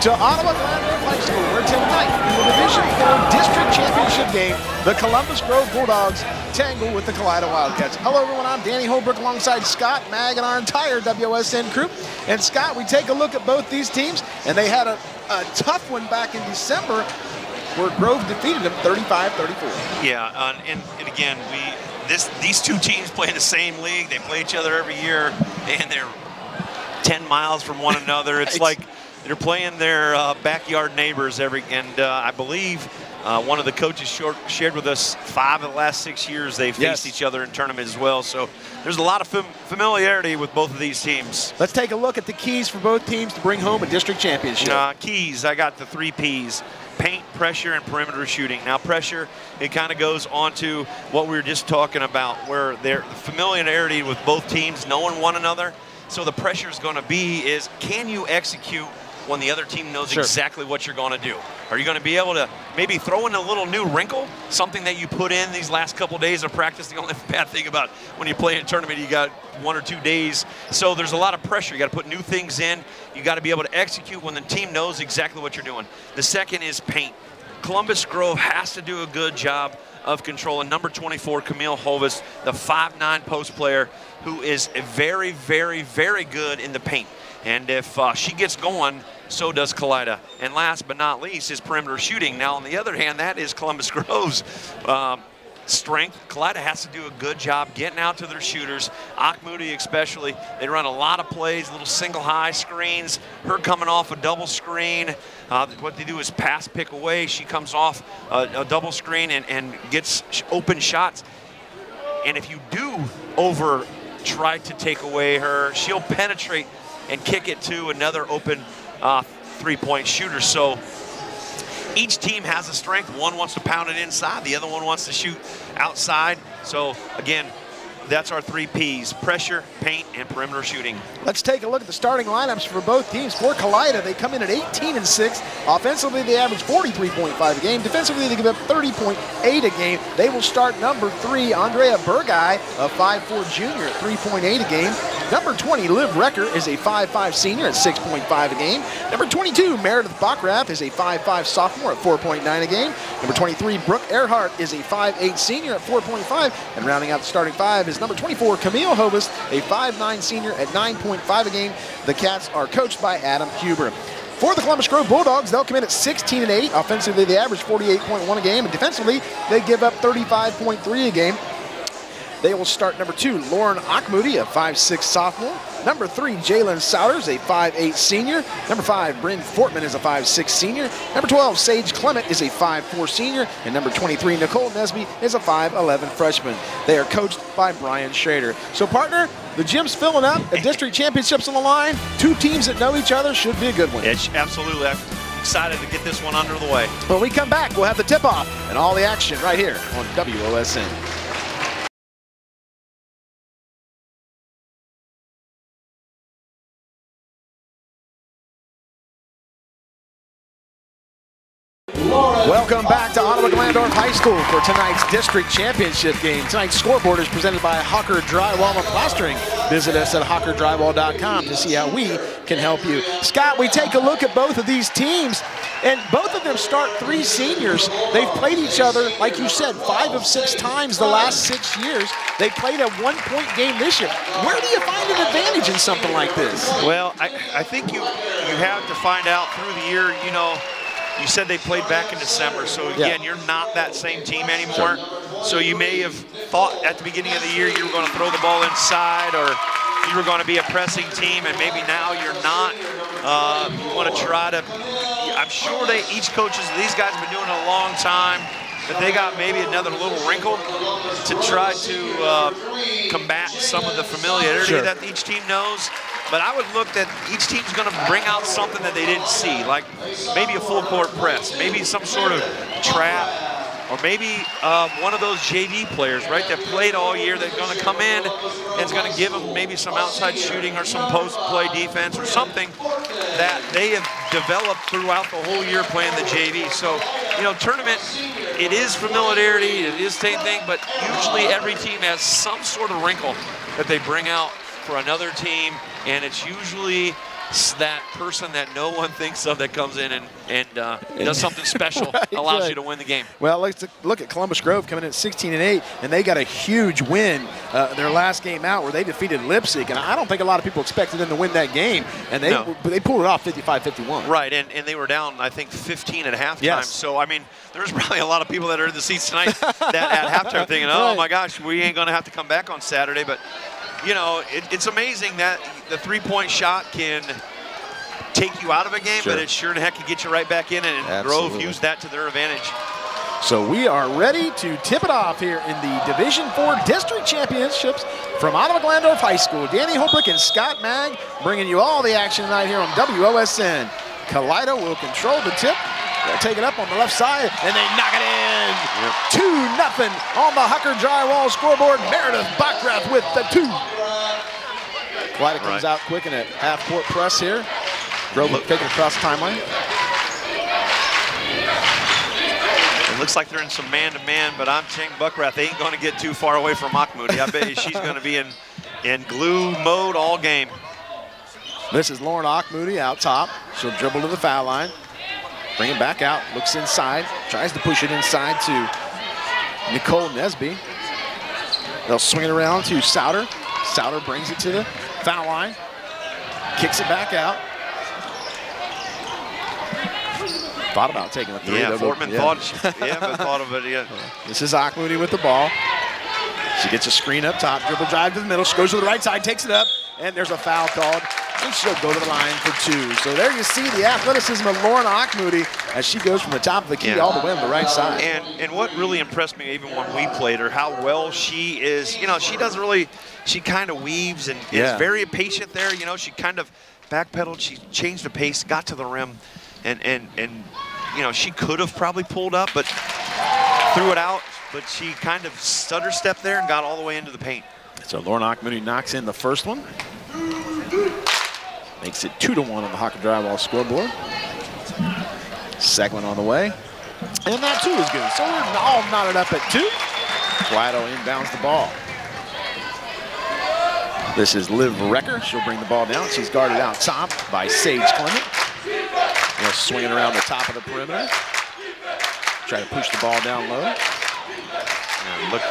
to Ottawa Glandorf High School, where tonight in the Division 4 District Championship game, the Columbus Grove Bulldogs tangle with the Kalida Wildcats. Hello everyone, I'm Danny Holbrook alongside Scott, Mag, and our entire WOSN crew. And Scott, we take a look at both these teams, and they had a, a tough one back in December where Grove defeated them 35-34. Yeah, uh, and, and again, we this these two teams play in the same league. They play each other every year, and they're 10 miles from one another. It's like they're playing their uh, backyard neighbors every, and uh, I believe uh, one of the coaches short, shared with us five of the last six years they've Yes. faced each other in tournaments as well. So there's a lot of fam- familiarity with both of these teams. Let's take a look at the keys for both teams to bring home a district championship. Uh, keys, I got the three P's. Paint, pressure, and perimeter shooting. Now, pressure, it kind of goes on to what we were just talking about, where their familiarity with both teams, knowing one another. So the pressure is going to be is, can you execute when the other team knows Sure. exactly what you're going to do? Are you going to be able to maybe throw in a little new wrinkle, something that you put in these last couple days of practice? The only bad thing about when you play in a tournament, you got one or two days. So there's a lot of pressure. You got to put new things in. You got to be able to execute when the team knows exactly what you're doing. The second is paint. Columbus Grove has to do a good job of controlling number 24, Camille Hovis, the 5'9 post player who is very, very, very good in the paint. And if uh, she gets going, so does Kalida. And last but not least is perimeter shooting. Now, on the other hand, that is Columbus Grove's um, strength. Kalida has to do a good job getting out to their shooters. Akmoody especially, they run a lot of plays, little single high screens. Her coming off a double screen. Uh, what they do is pass pick away. She comes off a, a double screen and, and gets open shots. And if you do over try to take away her, she'll penetrate and kick it to another open uh, three-point shooter. So each team has a strength. One wants to pound it inside, the other one wants to shoot outside. So again, that's our three P's, pressure, paint, and perimeter shooting. Let's take a look at the starting lineups for both teams. For Kalida, they come in at 18 and 6. Offensively, they average 43.5 a game. Defensively, they give up 30.8 a game. They will start number three, Andrea Burgai, a 5'4 junior at 3.8 a game. Number 20, Liv Recker, is a 5'5 senior at 6.5 a game. Number 22, Meredith Bockrath, is a 5'5 sophomore at 4.9 a game. Number 23, Brooke Earhart, is a 5'8 senior at 4.5. And rounding out the starting five is number 24, Camille Hovis, a 5'9 senior at 9.5 a game. The Cats are coached by Adam Huber. For the Columbus Grove Bulldogs, they'll come in at 16 and 8. Offensively, they average 48.1 a game, and defensively, they give up 35.3 a game. They will start number two, Lauren Akmoody, a 5'6 sophomore. Number three, Jalen Souders, a 5'8 senior. Number five, Bryn Fortman is a 5'6 senior. Number 12, Sage Clement is a 5'4 senior. And number 23, Nicole Nesby is a 5'11 freshman. They are coached by Brian Schrader. So, partner, the gym's filling up. A district championship's on the line. Two teams that know each other should be a good one. It's absolutely I'm excited to get this one under the way. When we come back, we'll have the tip-off and all the action right here on WOSN. Welcome back to Ottawa Glandorf High School for tonight's district championship game. Tonight's scoreboard is presented by Hawker Drywall and Plastering. Visit us at hawkerdrywall.com to see how we can help you. Scott, we take a look at both of these teams, and both of them start three seniors. They've played each other, like you said, five of six times the last six years. They played a one-point game this year. Where do you find an advantage in something like this? Well, I, I think you you have to find out through the year, you know, you said they played back in December, so again, you're not that same team anymore. So you may have thought at the beginning of the year you were going to throw the ball inside or you were going to be a pressing team, and maybe now you're not. Uh, you want to try to, I'm sure they, each coaches, these guys have been doing it a long time, but they got maybe another little wrinkle to try to uh, combat some of the familiarity Sure. that each team knows. But I would look that each team's going to bring out something that they didn't see, like maybe a full court press, maybe some sort of trap, or maybe uh, one of those JV players, right, that played all year that's going to come in and is going to give them maybe some outside shooting or some post play defense or something that they have developed throughout the whole year playing the JV. So, you know, tournament, it is familiarity, it is the same thing, but usually every team has some sort of wrinkle that they bring out for another team, and it's usually that person that no one thinks of that comes in and, and uh, does something special, Right, allows right. you to win the game. Well, let's look at Columbus Grove coming in at 16 and 8, and they got a huge win uh, their last game out where they defeated Leipsic, and I don't think a lot of people expected them to win that game, and they No. they pulled it off 55-51. Right, and, and they were down, I think, 15 at halftime. Yes. So, I mean, there's probably a lot of people that are in the seats tonight that at halftime thinking, oh Right. my gosh, we ain't going to have to come back on Saturday. But, you know, it, it's amazing that the three point shot can take you out of a game, Sure. but it sure in heck can get you right back in. And Grove used that to their advantage. So we are ready to tip it off here in the Division Four District Championships from Ottawa Glandorf High School. Danny Holbrook and Scott Mag bringing you all the action tonight here on WOSN. Kalida will control the tip. They'll take it up on the left side, and they knock it in. Yep. 2 nothing on the Hucker Drywall scoreboard. Meredith Bockrath with the two. Kalida comes Right. out quick in a half-court press here. Grove taking it across the timeline. It looks like they're in some man-to-man, but I'm saying Bockrath ain't going to get too far away from Akmoody. I bet you she's going to be in, in glue mode all game. This is Lauren Moody out top. She'll dribble to the foul line. Bring it back out. Looks inside. Tries to push it inside to Nicole Nesby. They'll swing it around to Souter. Souter brings it to the foul line. Kicks it back out. Thought about taking a three. Yeah, Fortman yeah. thought, yeah, but thought of it. Yeah. This is Moody with the ball. She gets a screen up top, dribble drive to the middle. She goes to the right side, takes it up, and there's a foul called. And she'll go to the line for two. So there you see the athleticism of Lauren Moody as she goes from the top of the key Yeah. all the way on the right side. And and what really impressed me, even when we played her, how well she is. You know, she doesn't really. She kind of weaves and Yeah. is very patient there. You know, she kind of backpedaled. She changed the pace, got to the rim, and and and you know she could have probably pulled up, but threw it out. But she kind of stutter stepped there and got all the way into the paint. So Lauren Moody knocks in the first one. Makes it two to one on the Hawker Drywall scoreboard. Second one on the way. And that two is good. So we're all knotted up at two. Kalida inbounds the ball. This is Liv Recker. She'll bring the ball down. She's guarded out top by Sage Clement. They'll swing it around the top of the perimeter. Try to push the ball down low. And look,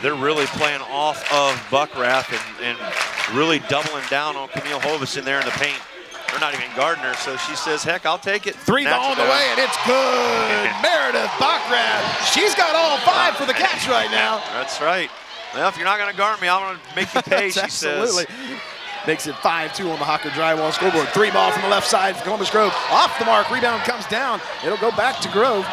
they're really playing off of Bockrath and, and really doubling down on Camille Hovis in there in the paint. They're not even guarding her, so she says, heck, I'll take it. Three ball on the way, and it's good. Meredith Bockrath. She's got all five for the catch right now. That's right. Well, if you're not going to guard me, I'm going to make you pay, she Absolutely. says. Makes it 5-2 on the Hawker Drywall scoreboard. Three ball from the left side for Columbus Grove. Off the mark, rebound comes down. It'll go back to Grove.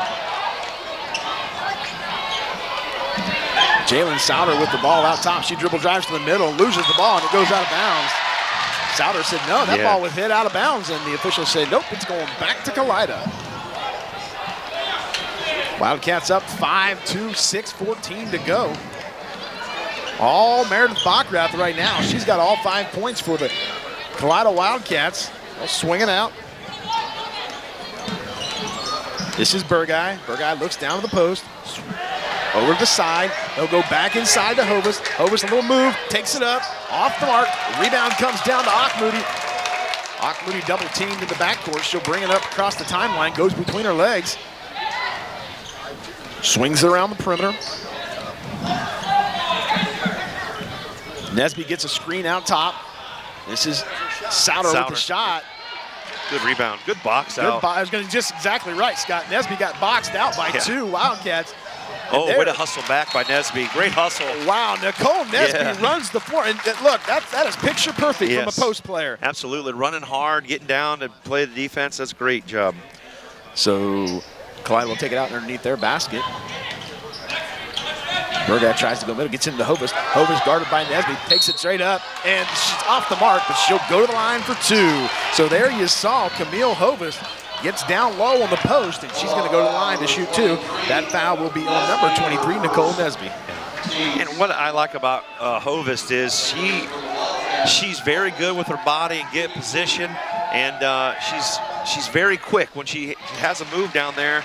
Jalen Souter with the ball out top. She dribble drives to the middle, loses the ball, and it goes out of bounds. Souter said, no, that Yeah. ball was hit out of bounds, and the official said, nope, it's going back to Kalida. Wildcats up 5-2, 6-14 to go. All Meredith Bockrath right now. She's got all five points for the Kalida Wildcats. They'll swing it out. This is Burgai. Burgai looks down to the post. Over to the side. They'll go back inside to Hovis. Hovis a little move, takes it up, off the mark. Rebound comes down to Moody. Moody double teamed in the backcourt. She'll bring it up across the timeline, goes between her legs. Swings it around the perimeter. Nesby gets a screen out top. This is Souter, with the shot. Good rebound. Good box Good out. bo- I was going to just exactly right. Scott Nesby got boxed out by Yeah. two Wildcats. Oh, there- way to hustle back by Nesby. Great hustle. Wow, Nicole Nesby Yeah. runs the floor. And uh, look, that, that is picture perfect Yes. from a post player. Absolutely. Running hard, getting down to play the defense. That's a great job. So Kalida will take it out underneath their basket. Burgat tries to go middle, gets into Hovis. Hovis guarded by Nesby, takes it straight up, and she's off the mark, but she'll go to the line for two. So there you saw Camille Hovis gets down low on the post, and she's going to go to the line to shoot two. That foul will be on number 23, Nicole Nesby. And what I like about uh, Hovist is she she's very good with her body and get position, and uh, she's she's very quick when she has a move down there.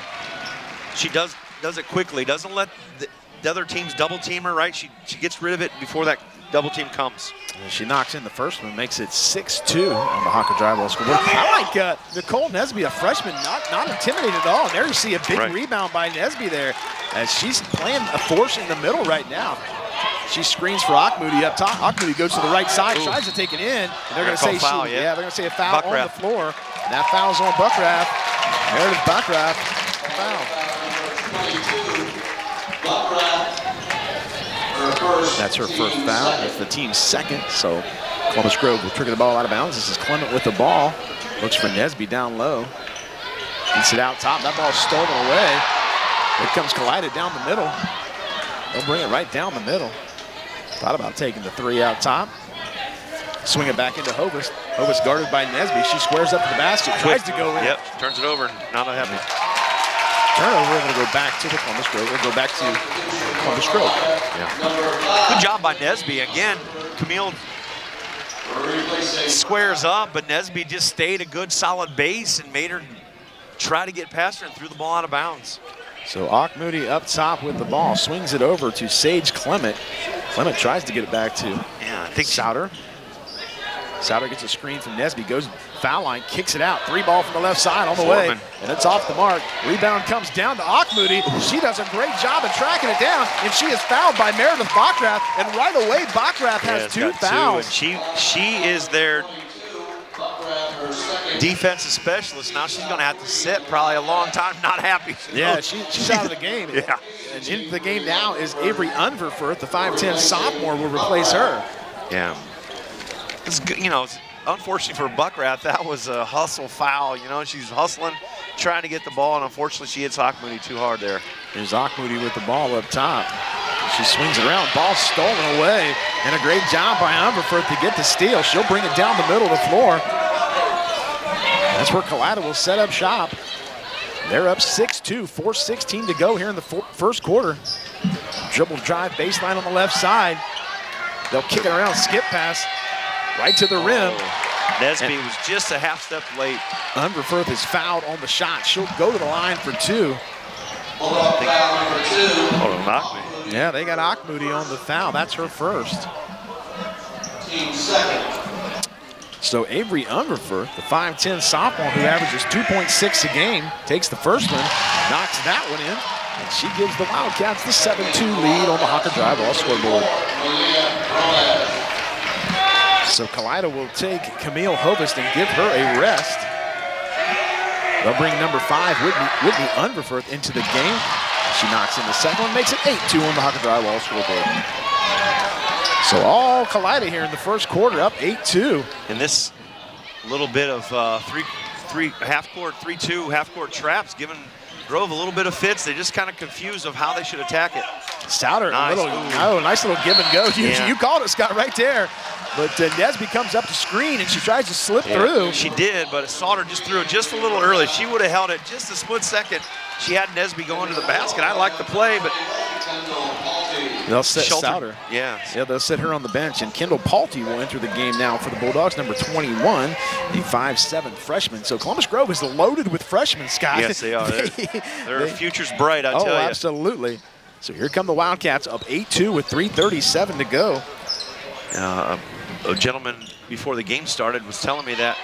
She does does it quickly. Doesn't let the, the other teams double team her. Right? She she gets rid of it before that double team comes. And she knocks in the first one, makes it 6-2 on the Hawker drywall scoreboard. I like uh, Nicole Nesby, a freshman, not, not intimidated at all. And there you see a big Right. rebound by Nesby there as she's playing a force in the middle right now. She screens for Akmoody up top. Akmoody goes to the right side, Ooh. tries to take it in. And they're They're going to say foul, she, yeah. they're going to say a foul on the floor. And that foul's on Bockrath. Meredith Bockrath, foul. That's her first foul. That's the team's second. So Columbus Grove will trigger the ball out of bounds. This is Clement with the ball. Looks for Nesby down low. Gets it out top. That ball's stolen away. Here comes Kalida down the middle. They'll bring it right down the middle. Thought about taking the three out top. Swing it back into Hovis. Hovis guarded by Nesby. She squares up to the basket. Tries to go in. Yep, turns it over. Not happening. Turnover. And it'll go back to the Columbus Grove. It'll go back to Columbus Grove. Good job by Nesby. Again, Camille squares up, but Nesby just stayed a good solid base and made her try to get past her and threw the ball out of bounds. So Moody up top with the ball, swings it over to Sage Clement. Clement tries to get it back to Yeah, I think she- Souter. Gets a screen from Nesby, goes foul line, kicks it out. Three ball from the left side on the way, and it's off the mark. Rebound comes down to Moody. She does a great job of tracking it down, and she is fouled by Meredith Bockrath. And right away, Bockrath Yeah, has two got two, fouls. and she she is their defensive specialist. Now she's going to have to sit probably a long time, not happy. Yeah, she, she's out of the game. Yeah. And into the game now is Avery Unverferth, the 5'10 sophomore, will replace her. Yeah. It's good, you know, unfortunately for Bockrath, that was a hustle foul. You know, she's hustling, trying to get the ball, and unfortunately she hits Akmoody too hard there. Here's Moody with the ball up top. She swings it around, ball stolen away, and a great job by Unverferth to get the steal. She'll bring it down the middle of the floor. That's where Kalida will set up shop. They're up 6-2, 4.16 to go here in the first quarter. Dribble drive baseline on the left side. They'll kick it around, skip pass, right to the oh. rim. Nesby was just a half step late. Unverferth is fouled on the shot. She'll go to the line for two. Oh, knock me. Yeah, they got Akmoody on the foul. That's her first. So Avery Unverferth, the 5'10 sophomore who averages 2.6 a game, takes the first one, knocks that one in, and she gives the Wildcats the 7-2 lead on the Hawker Drywall scoreboard. So Kalida will take Camille Hovest and give her a rest. They'll bring number five, Whitney, Whitney Unverferth, into the game. She knocks in the second one, makes it 8-2 on the Hawker Drywall scoreboard. So all Kalida here in the first quarter, up 8-2. And this little bit of uh, three, three half court, three two half court traps, giving Grove a little bit of fits. They just kind of confused of how they should attack it. Souter, Nice. a little, oh, nice little give and go. You, Yeah. you called it, Scott, right there. But uh, Nesby comes up to screen and she tries to slip through. She did, but Sauter just threw it just a little early. She would have held it just a split second, she had Nesby going to the basket. I like the play, but They'll set Shelton- Souter. Yeah. Yeah, they'll sit her on the bench. And Kendall Paulty will enter the game now for the Bulldogs, number 21, a 5'7 freshman. So Columbus Grove is loaded with freshmen, Scott. Yes, they are. Their, their They- future's bright, I oh, tell you. absolutely. So here come the Wildcats up 8-2 with 3.37 to go. Uh, a gentleman before the game started was telling me that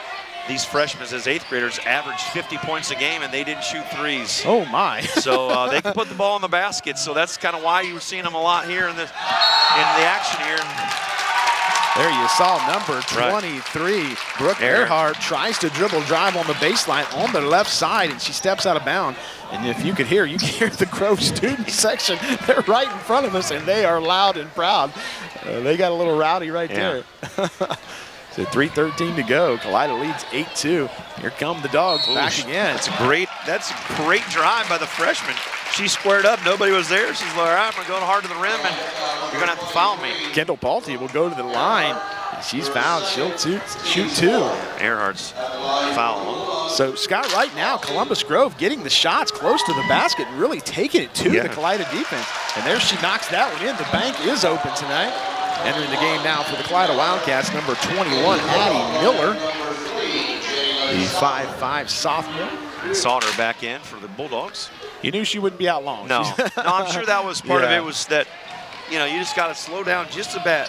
these freshmen, as eighth graders, averaged 50 points a game and they didn't shoot threes. Oh, my. So uh, they can put the ball in the basket. So that's kind of why you were seeing them a lot here in the in the action here. There you saw number Right. 23, Brooke There. Earhart tries to dribble drive on the baseline on the left side, and she steps out of bounds. And if you could hear, you can hear the Grove student section. They're right in front of us, and they are loud and proud. Uh, they got a little rowdy right Yeah. there. so 3.13 to go. Kalida leads 8-2. Here come the dogs Ooh, back again. That's a great. That's a great drive by the freshman. She squared up. Nobody was there. She's like, all right, I'm going hard to the rim, and you're going to have to foul me. Kendall Paulty will go to the line. She's fouled. She'll toot, shoot two. Earhart's foul. So Scott, right now, Columbus Grove getting the shots close to the basket and really taking it to Yeah. the Kalida defense. And there she knocks that one in. The bank is open tonight. Entering the game now for the Kalida Wildcats, number 21, Addie Miller, the 5'5 sophomore. Sauter back in for the Bulldogs. You knew she wouldn't be out long. No, no, I'm sure that was part of it. Was that, you know, you just got to slow down just a bit.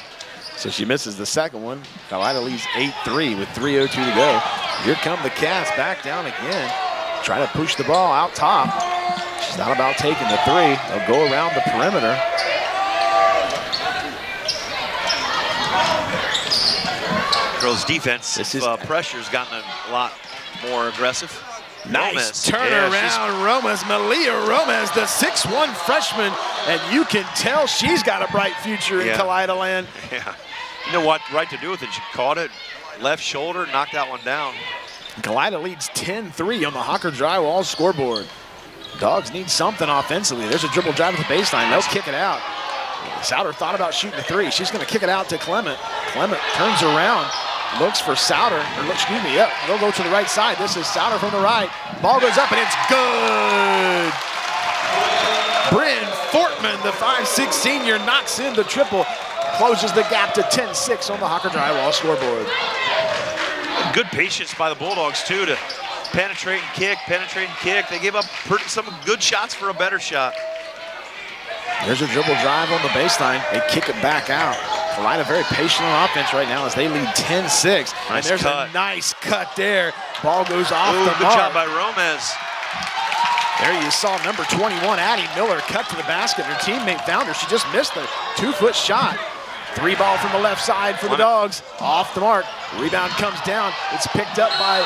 So she misses the second one. Kalida leads 8-3 with 3.02 to go. Here come the Cats back down again. Try to push the ball out top. She's not about taking the three. They'll go around the perimeter. Girls defense This is- uh, pressure's gotten a lot more aggressive. Nice Romas. Yeah, she's- Romas. Malia Romas, the 6'1 freshman, and you can tell she's got a bright future in Yeah. Kalida land. Yeah. You know what right to do with it? She caught it, left shoulder, knocked that one down. Kalida leads 10-3 on the Hawker Drywall scoreboard. Dogs need something offensively. There's a dribble drive at the baseline. They'll kick it out. Souter thought about shooting the three. She's going to kick it out to Clement. Clement turns around, looks for Souter, or excuse me, yep, they'll go to the right side. This is Souter from the right. Ball goes up and it's good. Bryn Fortman, the 5'6 senior, knocks in the triple, closes the gap to 10-6 on the Hawker Drywall scoreboard. Good patience by the Bulldogs too to penetrate and kick, penetrate and kick. They gave up some good shots for a better shot. There's a dribble drive on the baseline. They kick it back out. Kalida very patient on offense right now as they lead 10-6. and Nice there's cut. a nice cut there. Ball goes off Ooh, the good mark. job by Romez. There you saw number 21, Addie Miller, cut to the basket. Her teammate found her. She just missed the two-foot shot. Three ball from the left side for the Dogs. Off the mark. Rebound comes down. It's picked up by,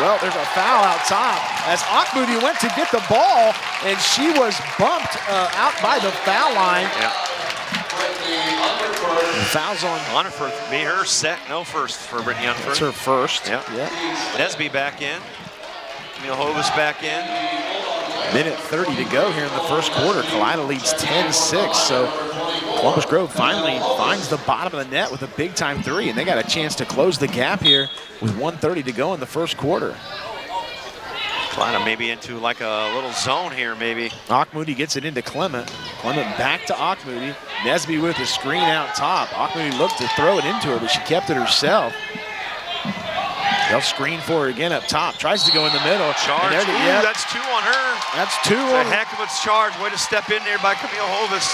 well, there's a foul out top. As Akmoody went to get the ball, and she was bumped uh, out by the foul line. Yeah. Fouls on. Unferth, be her set, no first for Brittany Unferth. That's her first. Yeah. yeah. Nesby back in. Camille Hovis back in. Minute 30 to go here in the first quarter. Kalida leads 10-6. So Columbus Grove finally finds the bottom of the net with a big time three, and they got a chance to close the gap here with 130 to go in the first quarter. Kalida maybe into like a little zone here, maybe. Akmoody gets it into Clement. Clement back to Akmoody. Nesby with the screen out top. Akmoody looked to throw it into her, but she kept it herself. They'll screen for her again up top. Tries to go in the middle. Charge. there Ooh, they- yeah, that's two on her. that's two A on heck of a charge. Way to step in there by Camille Hovis.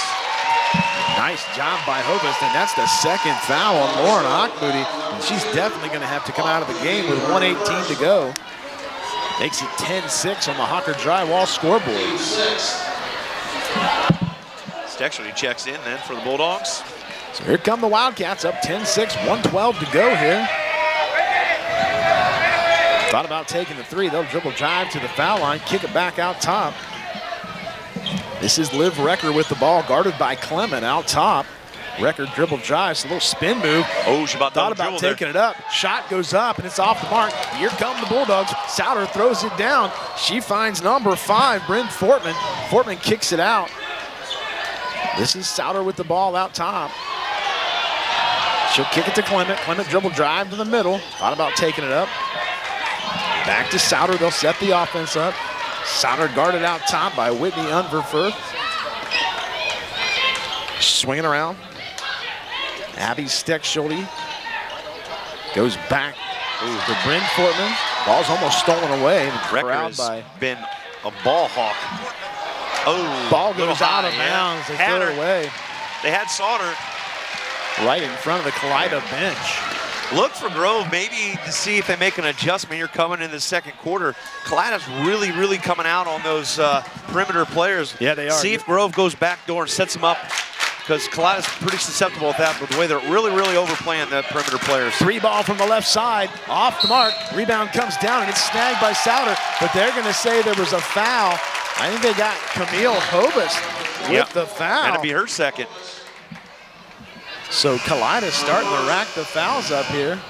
Nice job by Hovis, and that's the second foul on Lauren Akmoody. And she's definitely going to have to come out of the game with 118 to go. Makes it 10-6 on the Hawker Drywall scoreboard. Stexley checks in then for the Bulldogs. So here come the Wildcats up 10-6, 112 to go here. Thought about taking the three. They'll dribble drive to the foul line, kick it back out top. This is Liv Recker with the ball, guarded by Clement out top. Recker dribble drives, a little spin move. Oh, she about Thought about dribble there. taking it up. Shot goes up and it's off the mark. Here come the Bulldogs. Souter throws it down. She finds number five, Bryn Fortman. Fortman kicks it out. This is Souter with the ball out top. She'll kick it to Clement. Clement dribble drive to the middle. Thought about taking it up. Back to Souter. They'll set the offense up. Souter guarded out top by Whitney Unverferth. Swinging around. Abby Steckschulte goes back to Bryn Fortman. Ball's almost stolen away. Has by been a ball hawk. Oh, ball goes out of high, yeah. bounds. They Had throw it away They had Sauter. right in front of the Kalida bench. Look for Grove maybe to see if they make an adjustment here coming in the second quarter. Kalida's really, really coming out on those uh, perimeter players. Yeah, they are. See if Grove goes back door and sets them up because Kalida's pretty susceptible at that, but the way they're really, really overplaying the perimeter players. Three ball from the left side, off the mark. Rebound comes down and it's snagged by Souter, but they're going to say there was a foul. I think they got Camille Hobus with Yep. the foul. That'd be her second. So Kalida's starting to rack the fouls up here.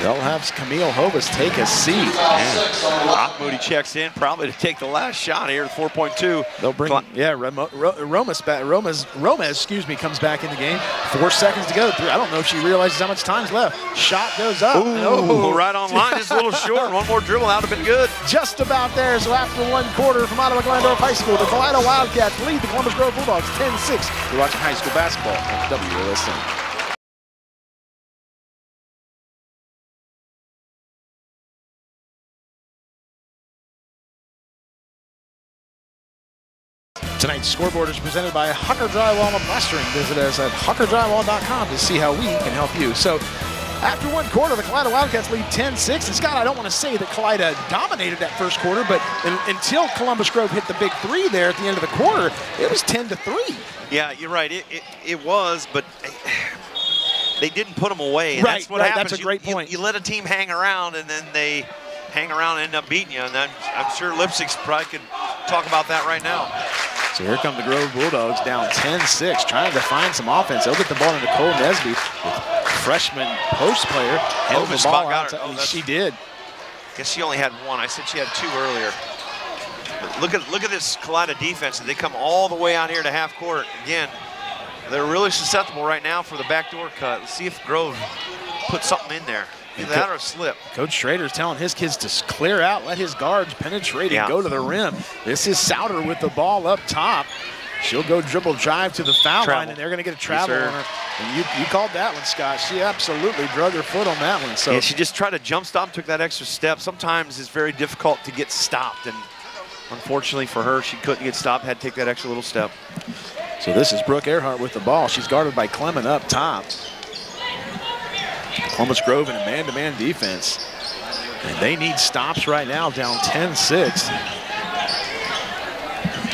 They'll have Camille Hobus take a seat. Moody checks in probably to take the last shot here, 4.2. They'll bring, Cla- yeah, Remo, Ro, Romas, back, Romas, Romez, excuse me, comes back in the game. Four seconds to go. Three, I don't know if she realizes how much time's left. Shot goes up. Ooh, Oh. right on line, just a little short. One more dribble, that would have been good. just about there. So after one quarter from Ottawa Glandorf High School, the Kalida Wildcats lead the Columbus Grove Bulldogs 10-6. You're watching high school basketball on WOSN. Tonight's scoreboard is presented by Hucker Drywall and Plastering. Visit us at huckerdrywall.com to see how we can help you. So after one quarter, the Kalida Wildcats lead 10-6. And Scott, I don't want to say that Kalida dominated that first quarter, but in, until Columbus Grove hit the big three there at the end of the quarter, it was 10 to 3. Yeah, you're right. It, it, it was, but they didn't put them away. Right, that's what right, happens. that's a great you- point. You, let a team hang around, and then they hang around and end up beating you. And then I'm sure Leipsic probably could talk about that right now. So here come the Grove Bulldogs down 10-6, trying to find some offense. They'll get the ball into Cole Nesby, freshman post player. Held the ball got her. Oh, she did. I Guess she only had one. I said she had two earlier. But look at look at this Kalida defense. They come all the way out here to half court. Again, they're really susceptible right now for the backdoor cut. Let's see if Grove puts something in there. Either that or slip. Coach Schrader's telling his kids to clear out, let his guards penetrate Yeah. and go to the rim. This is Souter with the ball up top. She'll go dribble drive to the foul Travel. line, and they're going to get a travel sir. on her. And you, you called that one, Scott. She absolutely drug her foot on that one. So Yeah, she just tried to jump stop, took that extra step. Sometimes it's very difficult to get stopped, and unfortunately for her, she couldn't get stopped, had to take that extra little step. So this is Brooke Earhart with the ball. She's guarded by Clement up top. Columbus Grove in a man-to-man defense. And they need stops right now, down 10-6.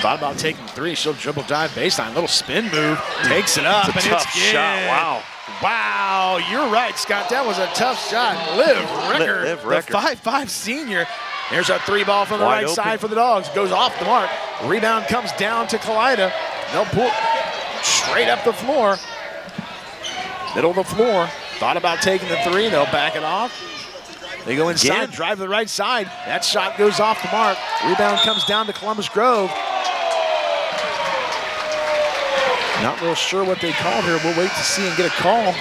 Thought about taking three. She'll dribble drive baseline. Little spin move. Takes it up. It's a and tough it's shot. Wow. Wow. You're right, Scott. That was a tough shot. Liv Recker, Liv the. 5'5 senior. There's a three ball from the Wide right open. side for the Dogs. Goes off the mark. Rebound comes down to Kalida. They'll pull straight up the floor. Middle of the floor. Thought about taking the three. They'll back it off. They go inside, Again. drive to the right side. That shot goes off the mark. Rebound comes down to Columbus Grove. Not real sure what they called here. We'll wait to see and get a call.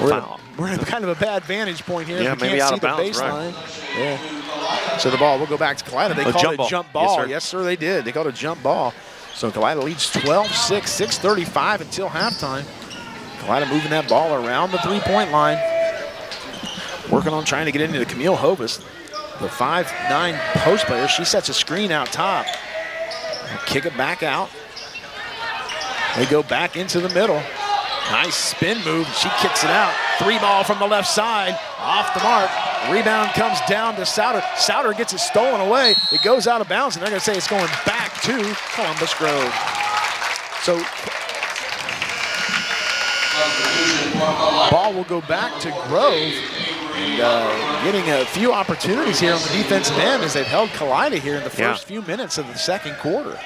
We're, we're in kind of a bad vantage point here. Yeah, we maybe can't out see of the bounds, right. baseline. Yeah. So the ball will go back to Kalida. They A called jump it a jump Yes, ball. sir. Yes, sir, they did. They called it a jump ball. So Kalida leads 12-6, 6.35 until halftime. Kalida moving that ball around the three-point line. Working on trying to get into Camille Hovis, the 5'9 post player. She sets a screen out top. Kick it back out. They go back into the middle. Nice spin move. She kicks it out. Three ball from the left side. Off the mark. Rebound comes down to Souter. Souter gets it stolen away. It goes out of bounds, and they're going to say it's going back to Columbus Grove. So ball will go back to Grove. And uh, getting a few opportunities here on the defensive end as they've held Kalida here in the Yeah. first few minutes of the second quarter.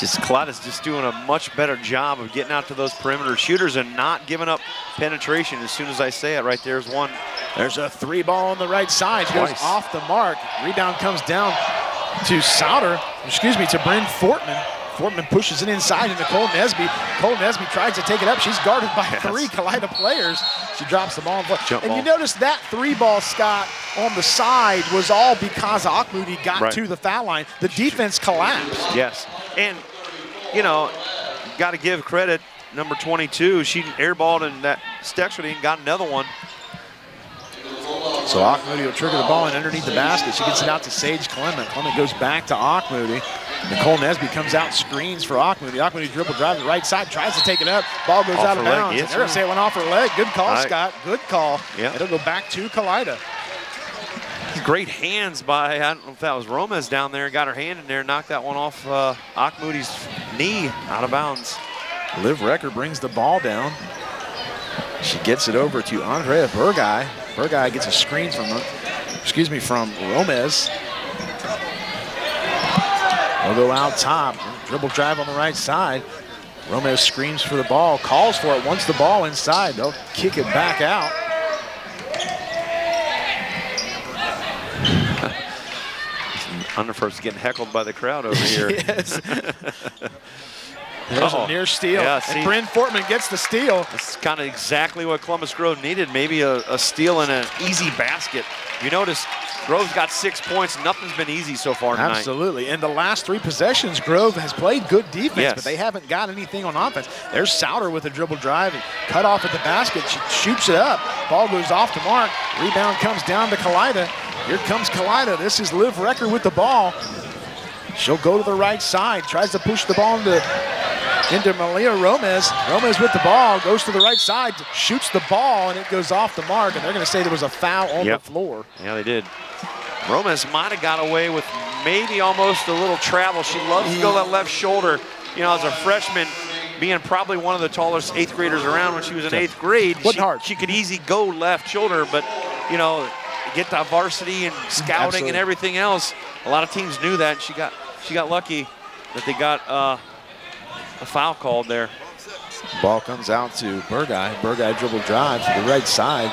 Just Kalida's just doing a much better job of getting out to those perimeter shooters and not giving up penetration. As soon as I say it, right there's one. There's a three ball on the right side. Goes Twice. off the mark. Rebound comes down to Souter, excuse me, to Bryn Fortman. Fortman pushes it inside into Cole Nesby. Cole Nesby tries to take it up. She's guarded by Yes. three Kalida players. She drops the ball. on. Jump and you notice that three ball, Scott, on the side was all because Akmoody got Right. to the foul line. The defense collapsed. Yes. And, you know, got to give credit. Number 22, she airballed and that Stexerty and got another one. So Akmoody will trigger the ball in underneath the basket. She gets it out to Sage Clement. Clement goes back to Akmoody. Nicole Nesby comes out, screens for Akmoody. Akmoody dribble drive to the right side, tries to take it up. Ball goes Off out of bounds. yes, they're going to say it went off her leg. Good call, Right. Scott. Good call. Yeah. It'll go back to Kalida. Great hands by, I don't know if that was Romez down there, got her hand in there, knocked that one off uh, knee out of bounds. Liv Recker brings the ball down. She gets it over to Andrea Burgai. Burgai gets a screen from, excuse me, from Romez. They'll go out top. Dribble drive on the right side. Romez screams for the ball, calls for it, wants the ball inside. They'll kick it back out. Unverferth getting heckled by the crowd over here. yes. There's Uh-oh. a oh, near steal. Yeah, see. and Bryn Fortman gets the steal. That's kind of exactly what Columbus Grove needed. Maybe a, a steal and an easy basket. You notice Grove's got six points. Nothing's been easy so far tonight. Absolutely. In the last three possessions, Grove has played good defense, Yes. but they haven't got anything on offense. There's Souter with a dribble drive and cut off at the basket. She shoots it up. Ball goes off the mark. Rebound comes down to Kalida. Here comes Kalida. This is Liv Recker with the ball. She'll go to the right side, tries to push the ball into, into Malia Romez. Romez with the ball, goes to the right side, shoots the ball, and it goes off the mark, and they're going to say there was a foul on Yep. the floor. Yeah, they did. Romez might have got away with maybe almost a little travel. She loves to go that left shoulder. You know, as a freshman, being probably one of the tallest eighth graders around when she was in eighth grade, she, she could easy go left shoulder, but you know, get to varsity and scouting Absolutely. and everything else. A lot of teams knew that. And she got she got lucky that they got uh, a foul called there. Ball comes out to Burgai. Burgai dribble drives to the right side.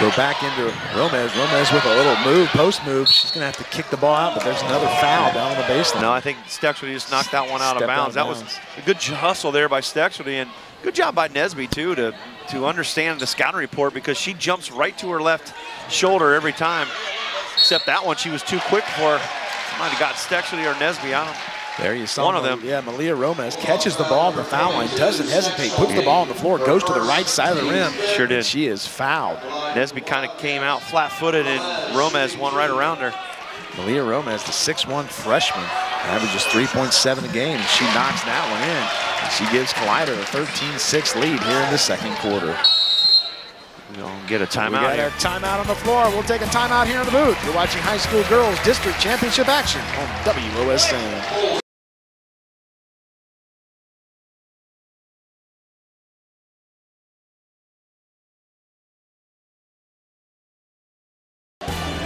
Go back into Romez. Romez with a little move, post move. She's going to have to kick the ball out, but there's another foul down on the baseline. No, I think Stexley just knocked that one out of Stepped out bounds. of That was a good hustle there by Stexley, and good job by Nesby too to to understand the scouting report because she jumps right to her left shoulder every time. Except that one, she was too quick for. Might have got Stexley or Nesby. I don't. There you saw One of them. Yeah, Malia Romez catches the ball at the foul line, doesn't hesitate, puts the ball on the floor, goes to the right side of the rim. Sure did. She is fouled. Nesby kind of came out flat-footed, and Romez won right around her. Malia Romez, the 6'1 freshman, averages 3.7 a game, and she knocks that one in. And she gives Kalida a 13-6 lead here in the second quarter. Gonna get a we timeout got here. our timeout on the floor. We'll take a timeout here in the booth. You're watching high school girls district championship action on WOSN.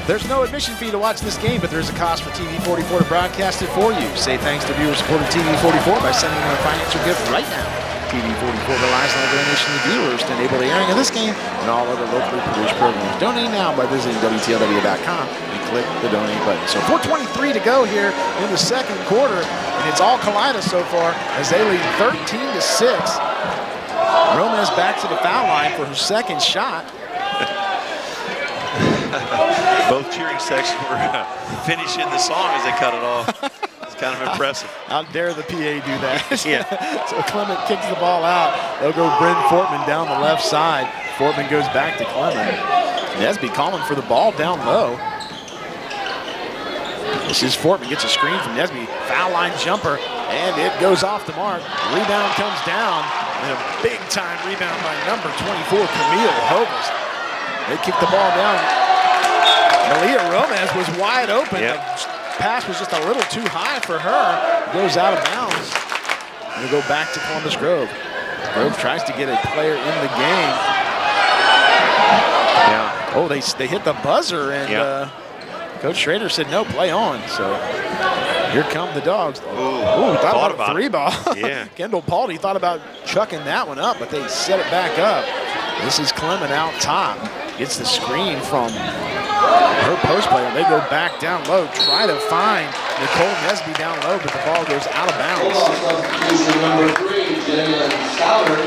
There's no admission fee to watch this game, but there's a cost for TV44 to broadcast it for you. Say thanks to viewer supported TV44 by sending them a financial gift right now. TV44 relies on the donation of viewers to enable the airing of this game and all other locally produced programs. Donate now by visiting WTLW.com and click the donate button. So 423 to go here in the second quarter, and it's all Kalida so far as they lead 13 to 6. Romez back to the foul line for her second shot. Both cheering sections were uh, finishing the song as they cut it off. Kind of impressive. How dare the PA do that? Yeah. so Clement kicks the ball out. They'll go Bryn Fortman down the left side. Fortman goes back to Clement. Nesby calling for the ball down low. This is Fortman gets a screen from Nesby. Foul line jumper, and it goes off the mark. Rebound comes down, and a big time rebound by number 24, Camille Hovis. They kick the ball down. Malia Romez was wide open. Yep. Pass was just a little too high for her. Goes out of bounds. We go back to Columbus Grove. Grove tries to get a player in the game. Yeah. Oh, they, they hit the buzzer, and Yep. uh, Coach Schrader said, no, play on. So here come the dogs. Ooh, thought, thought about, about a three it. ball. Yeah. Kendall Paldy thought about chucking that one up, but they set it back up. This is Clement out top. Gets the screen from her post player. They go back down low, try to find Nicole Nesby down low, but the ball goes out of bounds.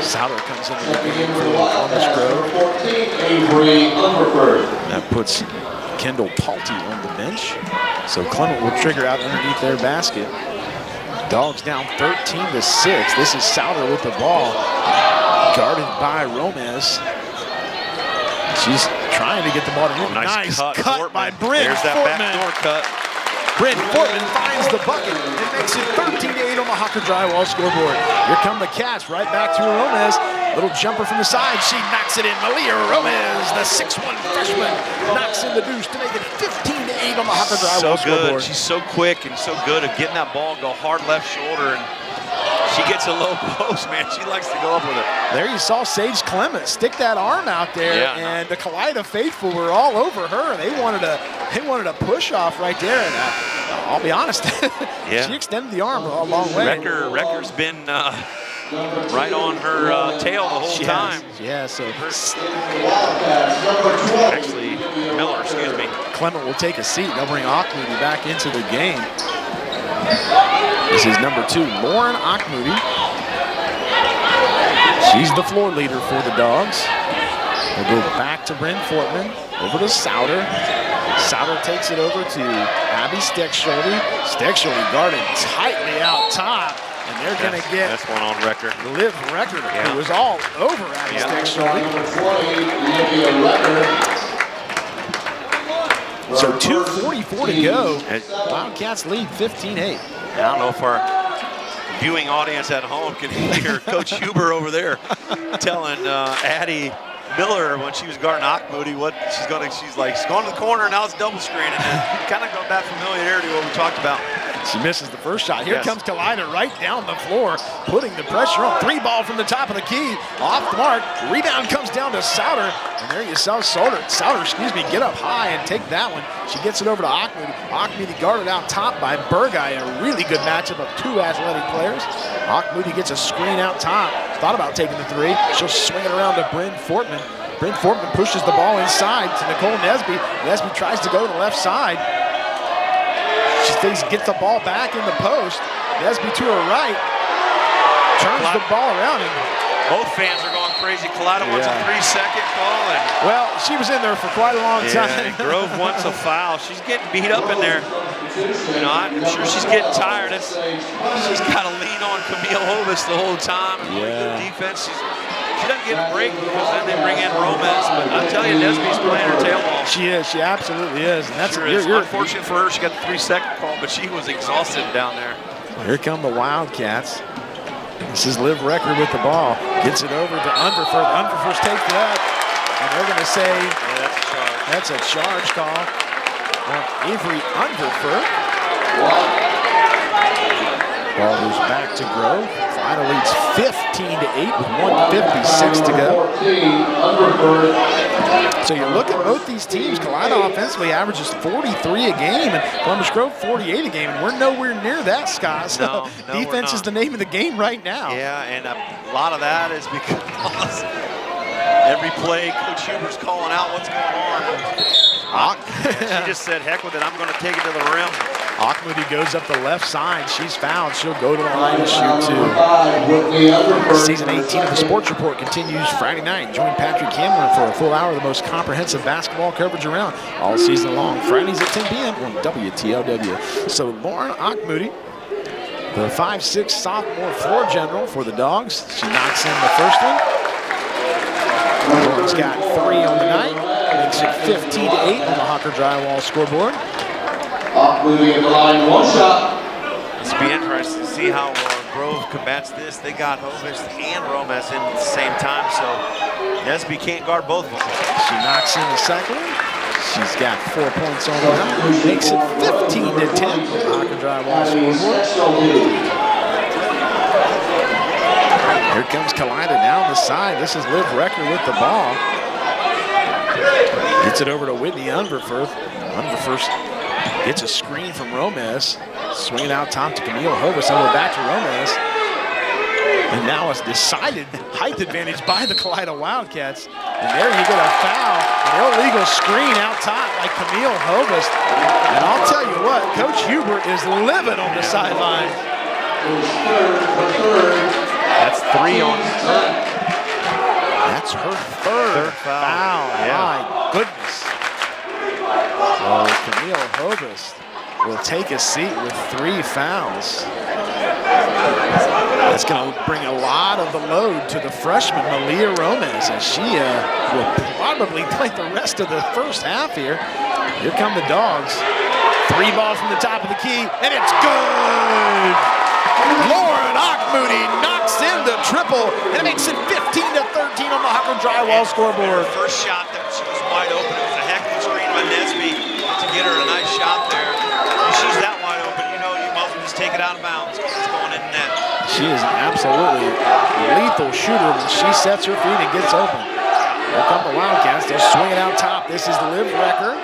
Souter. Comes in for Wildcats, Grove. number 14, Avery Unverferth. That puts Kendall Palty on the bench. So Clement will trigger out underneath their basket. Dogs down 13 to 6. This is Souter with the ball. Guarded by Romez. She's trying to get the ball to him. Nice, cut, Fortman. by Bryn There's that Fortman. backdoor cut. Bryn Fortman finds the bucket and makes it 13 to 8 on the Hawker Drywall scoreboard. Here come the Cats right back to Romez. Little jumper from the side. She knocks it in. Malia Romez, the 6'1 freshman, knocks in the deuce to make it 15 to 8 on the Hawker So Drywall good. scoreboard. She's so quick and so good at getting that ball, go hard left shoulder, and she gets a low post, man. She likes to go up with it. There you saw Sage Clement stick that arm out there, Yeah. and the Kalida faithful were all over her. They wanted a they wanted a push off right there, and uh, I'll be honest, Yeah. she extended the arm a long way. Recker, Recker's been uh, right on her uh, tail the whole She time. has. Yeah, so Wildcats, number 12. Actually, Miller, excuse me. Clement will take a seat. They'll bring Akmoody back into the game. This is number two, Lauren Akmoody. She's the floor leader for the Dogs. We'll go back to Bryn Fortman, over to Souter. Souter takes it over to Abby Steckschulte. Steckschulte guarded tightly out top, and they're going to get That's one on record. Liv Recker, Yeah. who was all over Abby Yeah. Steckschulte. Number 20, Olivia Leonard. So 2.44 to go. Wildcats lead 15-8. I don't know if our viewing audience at home can hear Coach Huber over there telling uh, Addie Miller when she was guarding Akmoody what she's going to, she's like, she's going to the corner, now it's double screen. And kind of go back familiarity what we talked about. She misses the first shot. Here Yes. comes Kalida right down the floor, putting the pressure on. Three ball from the top of the key, off the mark. Rebound comes down to Souter, and there you saw Souter, Souter, excuse me, get up high and take that one. She gets it over to Akmoody. Akmoody guarded out top by Burgai, a really good matchup of two athletic players. Akmoody gets a screen out top. Thought about taking the three. She'll swing it around to Bryn Fortman. Bryn Fortman pushes the ball inside to Nicole Nesby. Nesby tries to go to the left side. She thinks gets the ball back in the post. Nesby to her right. Turns the ball around and Both fans are going crazy. Kalida wants a three-second call, and, well, she was in there for quite a long yeah, time. Grove wants a foul. She's getting beat up in there. You know, I'm sure she's getting tired. It's, she's got to lean on Camille Hovis the whole time. Yeah. good defense. She's, she doesn't get a break because then they bring in Romez. But I tell you, Nesby's playing her tail off. She is. She absolutely is. And that's Sure you're- you're- Unfortunate for her, she got the three-second call, but she was exhausted down there. Here come the Wildcats. This is Liv Recker with the ball. Gets it over to Unverferth. Unverferth takes it up. And they're going to say Yeah, that's a charge. that's a charge call on Avery Unverferth. Ball goes back to Grove. Final leads 15 to 8 with 156 to go. So you look at both these teams, Kalida offensively averages 43 a game and Columbus Grove 48 a game, and we're nowhere near that, Scott. So No, no, defense is the name of the game right now. Yeah, and a lot of that is because every play Coach Huber's calling out what's going on. Ah. she just said, heck with it, I'm going to take it to the rim. Akmoody goes up the left side. She's fouled. She'll go to the line to shoot two. Season 18 of the Sports Report continues Friday night. Join Patrick Cameron for a full hour of the most comprehensive basketball coverage around all season long. Fridays at 10 p.m. on WTLW. So Lauren Akmoody, the 5'6 sophomore floor general for the Dogs. She knocks in the first one. Lauren's got three on the night. Makes it 15 to 8 on the Hawker Drywall scoreboard. Off moving at the line, one shot. It's be interesting to see how uh, Grove combats this. They got Hovis and Romez in at the same time, so Nesby can't guard both of them. She knocks in the second one. She's got four points on the night. Makes it 15 to 10. Hawker Drywall scoreboard. Here comes Kalida down the side. This is Liv Recker with the ball. Gets it over to Whitney Unverferth. Unverferth gets a screen from Romez. Swinging out top to Camille Hovis. Over back to Romez. And now it's decided height advantage by the Kalida Wildcats. And there you get a foul, an illegal screen out top by Camille Hovis. And I'll tell you what, Coach Huber is livid on the sideline. That's three on That's her third, Third foul. Yeah. My goodness. So Camille Hovis will take a seat with three fouls. That's going to bring a lot of the load to the freshman, Malia Romez, as she uh, will probably play the rest of the first half here. Here come the Dogs. Three ball from the top of the key, and it's good! Lauren Akmoody knocks in the triple, and it makes it 15 to 13 on the Hawker Drywall scoreboard. First shot that she was wide open. It was a heck of a screen by Nesby to get her a nice shot there. If she's that wide open, you know you might as well just take it out of bounds. It's going in net. She is an absolutely lethal shooter when she sets her feet and gets open. Here come the Wildcats. They're swinging out top. This is Liv Recker.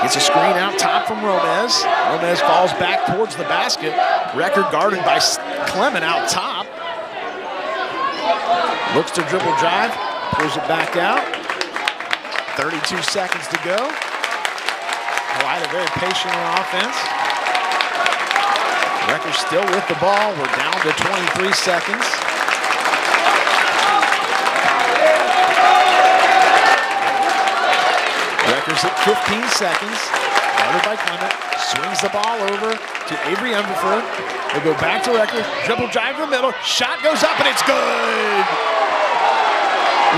Gets a screen out top from Romez. Romez falls back towards the basket. Recker guarded by Clement out top. Looks to dribble drive. Pulls it back out. 32 seconds to go. Kalida very patient on offense. Recker still with the ball. We're down to 23 seconds. Recker's at 15 seconds. Guarded by Clement. Swings the ball over to Avery Unverferth. They go back to Recker. Dribble drive to the middle. Shot goes up and it's good.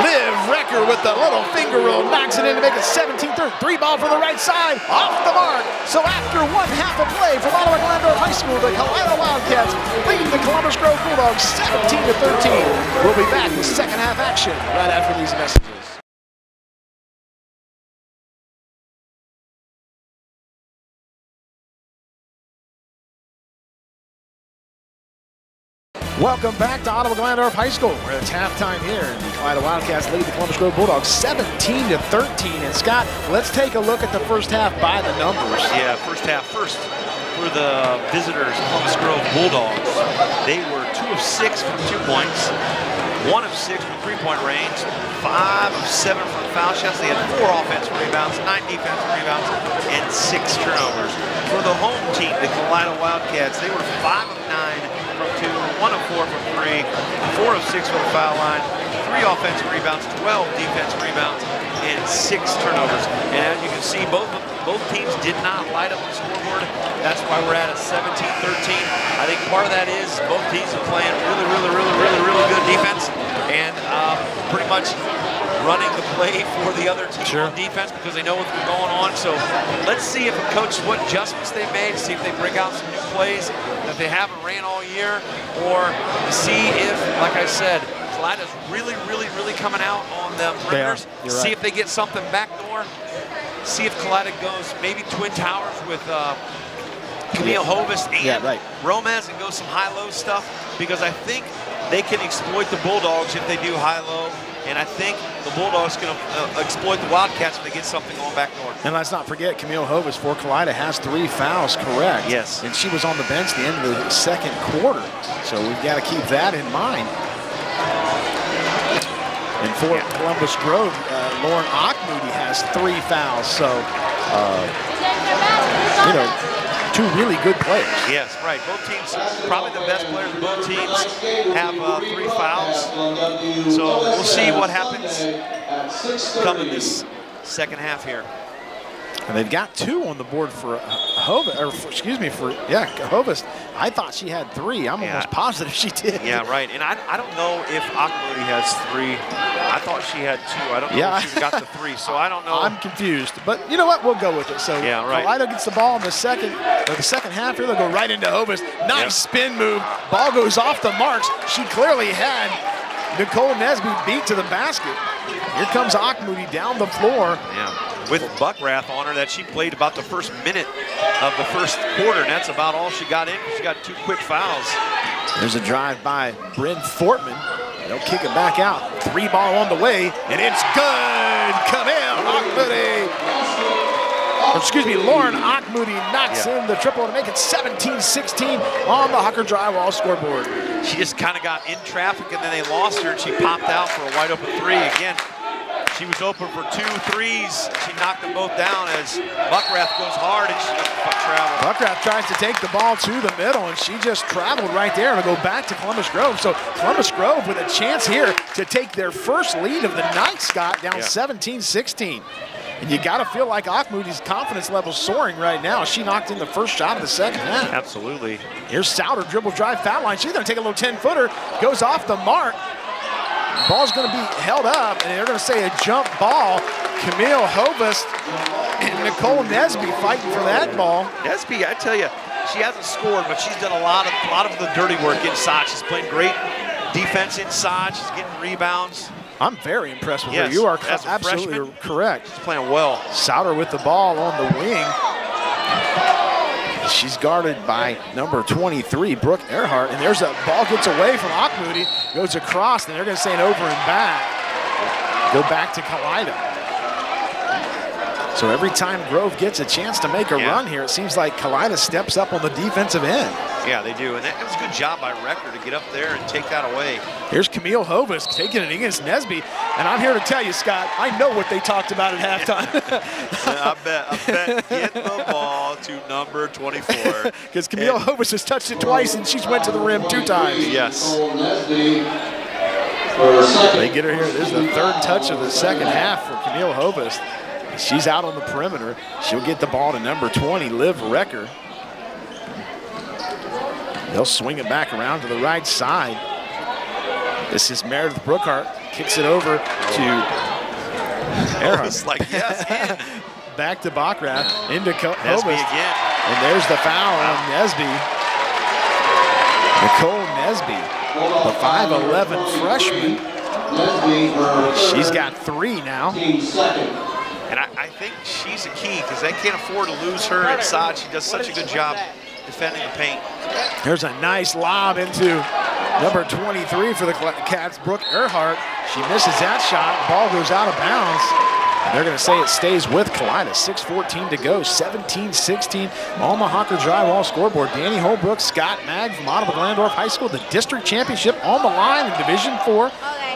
Liv Recker with the little finger roll knocks it in to make it 17-3. Three ball from the right side, off the mark. So after one half of play from Ottawa Glandorf High School, the Kalida Wildcats lead the Columbus Grove Bulldogs 17 13. We'll be back with second half action right after these messages. Welcome back to Ottawa Glandorf High School. We're at halftime here, the Kalida Wildcats lead the Columbus Grove Bulldogs 17 to 13. And Scott, let's take a look at the first half by the numbers. Yeah, first half. First, for the visitors, Columbus Grove Bulldogs, they were two of six from two points, one of six from three-point range, five of seven from foul shots. They had four offensive rebounds, nine defensive rebounds, and six turnovers. For the home team, the Kalida Wildcats, they were five of nine from two, one of four from three, four of six from the foul line, three offensive rebounds, 12 defensive rebounds, and six turnovers. And as you can see, both both teams did not light up the scoreboard. That's why we're at a 17-13. I think part of that is both teams are playing really, really, really, really, really good defense and um, pretty much running the play for the other team Sure. on defense because they know what's going on. So let's see if a coach what adjustments they made, see if they bring out some new plays that they haven't ran all year, or see if, like I said, Clyde's really, really, really coming out on the perimeters. See if they get something backdoor. See if Kalida goes maybe Twin Towers with uh, Camille Hovis and Yeah, right. Romez and go some high-low stuff because I think they can exploit the Bulldogs if they do high-low. And I think the Bulldogs can uh, exploit the Wildcats if they get something on north. And let's not forget, Camille Hovis for Kalida has three fouls, correct? Yes. And she was on the bench the end of the second quarter. So we've got to keep that in mind. And for Yeah. Columbus Grove, uh, Lauren Akmoody has three fouls. So, uh, you know, two really good players. Yes, right. Both teams, probably the best players of both teams have uh, three fouls. So we'll see what happens coming this second half here. And they've got two on the board for uh, Hovis, or for, excuse me, for, yeah, Hovis. I thought she had three. I'm Yeah. almost positive she did. Yeah, right. And I, I don't know if Akmoody has three. I thought she had two. I don't know Yeah. if she's got the three. So I don't know. I'm confused, but you know what? We'll go with it. So Yeah, right. Kalida gets the ball in the second, the second half here. They'll go right into Hovis. Nice Yep. spin move. Ball goes off the marks. She clearly had Nicole Nesby beat to the basket. Here comes Akmoody down the floor. yeah. With Bockrath on her, that she played about the first minute of the first quarter, and that's about all she got in. She got two quick fouls. There's a drive by Bryn Fortman. They'll kick it back out. Three ball on the way, and it's good. Come Camille Akmoody. Or excuse me, Lauren Akmoody knocks Yeah. in the triple to make it 17-16 on the Hawker Drywall scoreboard. She just kind of got in traffic, and then they lost her, and she popped out for a wide open three. Again, she was open for two threes. She knocked them both down as Bockrath goes hard, and she doesn't travel. Tries to take the ball to the middle, and she just traveled right there to go back to Columbus Grove. So Columbus Grove with a chance here to take their first lead of the night, Scott, down Yeah. 17-16. And you got to feel like Akmoody's confidence level soaring right now. She knocked in the first shot of the second half. Absolutely. Here's Souter, dribble drive, foul line. She's going to take a little 10-footer, goes off the mark. Ball's going to be held up, and they're going to say a jump ball. Camille Hovis and Nicole Nesby fighting for that ball. Nesby, I tell you, she hasn't scored, but she's done a lot of a lot of the dirty work inside. She's playing great defense inside. She's getting rebounds. I'm very impressed with her. Yes, You are absolutely freshman. correct. She's playing well. Souter with the ball on the wing. She's guarded by number 23, Brooke Earhart. And there's a ball gets away from Akmoody, goes across, and they're going to say an over and back. Go back to Kalida. So every time Grove gets a chance to make a Yeah. run here, it seems like Kalida steps up on the defensive end. Yeah, they do. And that it was a good job by Recker to get up there and take that away. Here's Camille Hovis taking it against Nesby. And I'm here to tell you, Scott, I know what they talked about at halftime. I bet, I bet, get the ball to number 24. Because Camille And- Hovis has touched it twice and she's went to the rim two times. Yes. Nicole Nesby for second. They get her here. This is the third touch of the second half for Camille Hovis. She's out on the perimeter. She'll get the ball to number 20, Liv Recker. They'll swing it back around to the right side. This is Meredith Brookhart kicks it over to Earhart. It's like, yes, Back to Bockrath, into Co- Nesby Hovis. again. And there's the foul on Nesby. Nicole Nesby, the 5'11 freshman. She's got three now. Team second. And I, I think she's a key because they can't afford to lose her inside. She does such a good job defending the paint. There's a nice lob into number 23 for the Cats, Brooke Earhart. She misses that shot. Ball goes out of bounds. And they're going to say it stays with Kalida. 6.14 to go. 17-16. Alma Hawker Drywall scoreboard. Danny Holbrook, Scott Mag from Ottawa Glandorf High School. The district championship on the line in Division 4.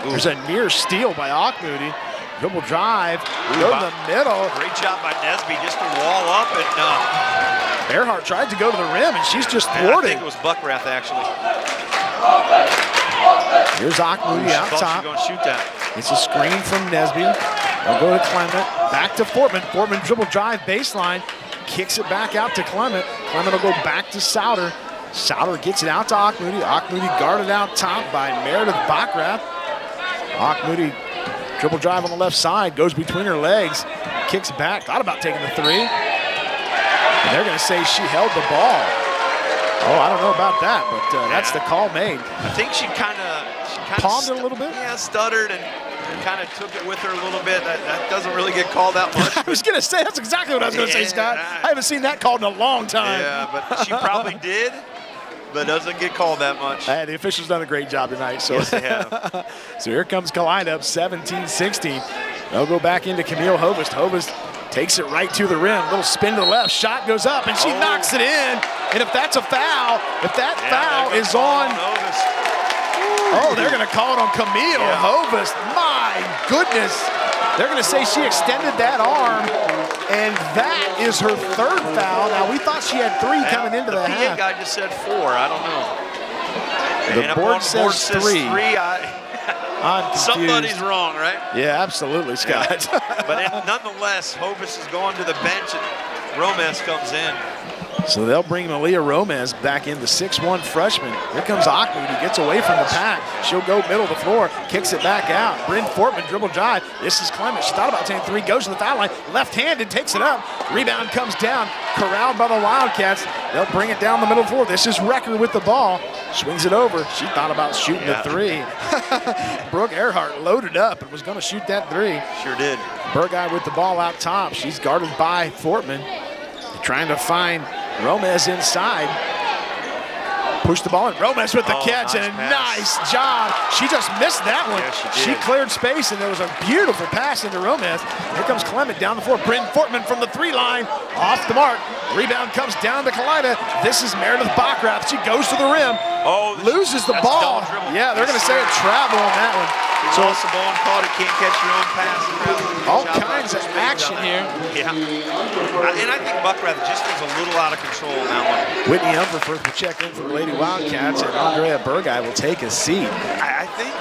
There's a near steal by Moody. Dribble drive. Go to the middle. Great job by Nesby just to wall up and uh, Earhart tried to go to the rim, and she's just and I think it was Bockrath actually. Here's She out top. she going to shoot that. It's a screen from Nesby. They'll go to Clement. Back to Fortman. Fortman dribble drive baseline. Kicks it back out to Clement. Clement will go back to Souter. Souter gets it out to Moody. Moody guarded out top by Meredith Bockrath. Moody dribble drive on the left side. Goes between her legs. Kicks back. Thought about taking the three. And they're going to say she held the ball. Oh, I don't know about that, but uh, that's the call made. I think she kind of she Palmed it a little bit? Yeah, stuttered and kind of took it with her a little bit. That, that doesn't really get called that much. I was going to say, that's exactly what I was going to say, Yeah. Scott. I haven't seen that called in a long time. yeah, but she probably did, but doesn't get called that much. Hey, the officials done a great job tonight. So, Yes, so here comes Kalida up 17-16. They'll go back into Camille Hovis. Hovis takes it right to the rim. Little spin to the left. Shot goes up, and she Oh. knocks it in. And if that's a foul, if that Yeah, foul is on, oh, they're going to call it on Camille Yeah. Hovis. My goodness. They're going to say she extended that arm, and that is her third foul. Now, we thought she had three coming into the the, PA half. guy just said four. I don't know. The And up board on says three. three. I, somebody's wrong, right? Yeah, absolutely, Scott. But nonetheless, Hovis is going to the bench and Romez comes in. So they'll bring Malia Romez back in, the 6'1 freshman. Here comes Ahmed. He gets away from the pack. She'll go middle of the floor, kicks it back out. Bryn Fortman dribble drive. This is Clement. She thought about taking three, goes to the foul line, left-handed, takes it up. Rebound comes down, corralled by the Wildcats. They'll bring it down the middle the floor. This is Recker with the ball. Swings it over. She thought about shooting Yeah. the three. Brooke Earhart loaded up and was going to shoot that three. Sure did. Burgai with the ball out top. She's guarded by Fortman. Trying to find Romez inside. Push the ball in. Romez with the Oh, catch nice and a pass. nice job. She just missed that one. Yeah, she did. cleared space and there was a beautiful pass into Romez. Here comes Clement down the floor. Bryn Fortman from the three line. Off the mark. Rebound comes down to Kalida. This is Meredith Bockrath. She goes to the rim. Oh, Loses the ball. Yeah, they're going to say a travel on that one. So So lost the ball and caught it. Can't catch your own pass. All kinds of action here. Yeah. And I think Bockrath just was a little out of control on that one. Whitney Unverferth will check in for the Lady Wildcats, and Andrea Burgai will take a seat. I, I think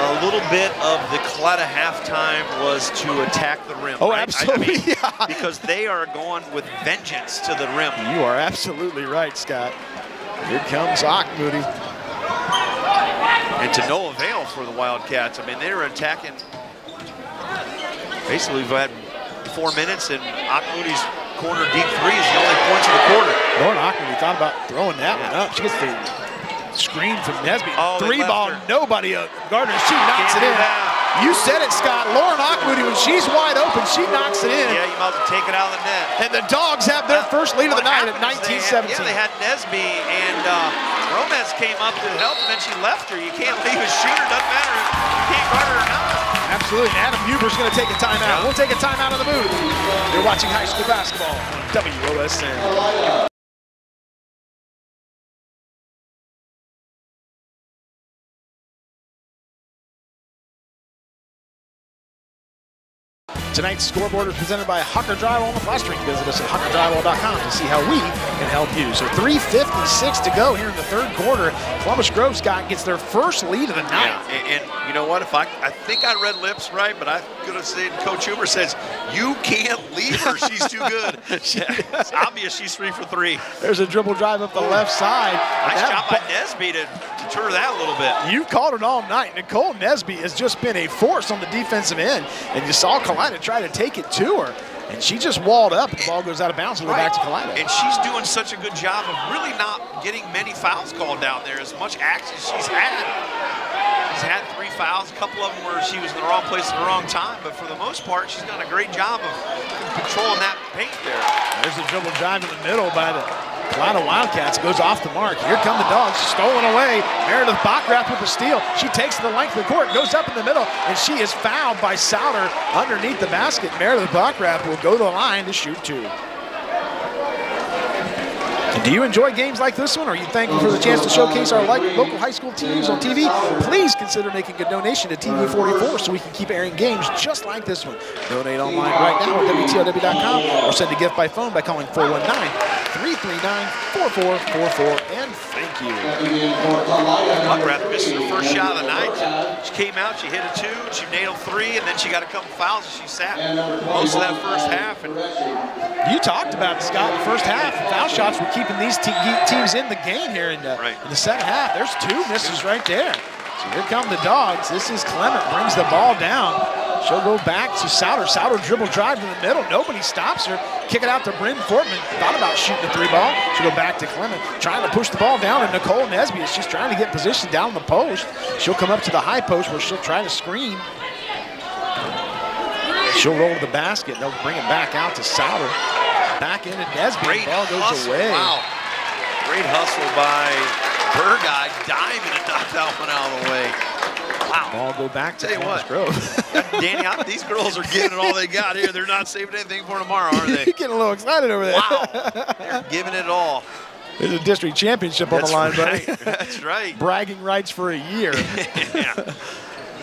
a little bit of the Kalida halftime was to attack the rim. Oh, right? I- I absolutely, mean, yeah. Because they are going with vengeance to the rim. You are absolutely right, Scott. Here comes Moody. And to no avail for the Wildcats. I mean, they were attacking. Basically, we've had four minutes, and Akmoody's corner deep three is the only points of the quarter. Lauren Moody thought about throwing that one up. She gets the screen from Nesby. Oh, Three ball, her. nobody. Uh, Gardner, she knocks Can't it in. You said it, Scott. Lauren Moody, when she's wide open, she knocks it in. Yeah, you might as well take it out of the net. And the Dogs have their first lead of the night at happened is they had- 19-17. Yeah, they had Nesby, and uh, Romez came up to help, and then she left her. You can't leave a shooter. Doesn't matter if you can't guard her or not. Absolutely. And Adam Huber's going to take a timeout. We'll take a timeout of the booth. You're watching high school basketball on WOSN. Tonight's scoreboard is presented by Hawker Drywall and Plastering. Visit us at hawkerdrywall.com to see how we can help you. So 3.56 to go here in the third quarter. Columbus Grove Scott gets their first lead of the night. Yeah, and, and you know what? If I, I think I read lips right, but I'm gonna say Coach Huber says you can't leave her. She's too good. it's obvious she's three for three. There's a dribble drive up the left side. Nice That job by Nesby to deter that a little bit. You've called it all night. Nicole Nesby has just been a force on the defensive end, and you saw Kalida try to take it to her, and she just walled up. The ball goes out of bounds and go back to Kalida. And she's doing such a good job of really not getting many fouls called down there. As much action as she's had. She's had three fouls, a couple of them where she was in the wrong place at the wrong time, but for the most part, she's done a great job of controlling that paint there. There's a dribble drive in the middle by the Kalida Wildcats. Goes off the mark. Here come the dogs. Stolen away. Meredith Bockrath with the steal. She takes the length of the court, goes up in the middle, and she is fouled by Souter underneath the basket. Meredith Bockrath will go to the line to shoot two. Do you enjoy games like this one? Are you thankful for the chance to showcase our local high school teams on TV? Please consider making a donation to TV44 so we can keep airing games just like this one. Donate online right now at WTLW.com or send a gift by phone by calling 419-339-4444. And thank you. Bockrath misses her first shot of the night. She came out, she hit a two, she nailed three, and then she got a couple fouls and she sat most of that first half. And You talked about it, Scott, the first half. Foul shots were keeping these te teams in the game here in the, Right. in the second half. There's two misses right there. So here come the dogs. This is Clement, brings the ball down. She'll go back to Souter. Souter dribble drive in the middle. Nobody stops her. Kick it out to Bryn Fortman. Thought about shooting the three ball. She'll go back to Clement, trying to push the ball down. And Nicole Nesby is she's trying to get position down the post. She'll come up to the high post where she'll try to screen. She'll roll to the basket. They'll bring it back out to Souter. Back into Nesby. great ball goes hustle. away. Wow. Great hustle by her guy, diving and knocked that one out of the way. Wow. Ball go back to Tell you what. Grove. Danny, I, these girls are giving it all they got here. They're not saving anything for tomorrow, are You're they? getting a little excited over there. Wow. They're giving it all. There's a district championship on That's the line, right. buddy. That's right. Bragging rights for a year. yeah.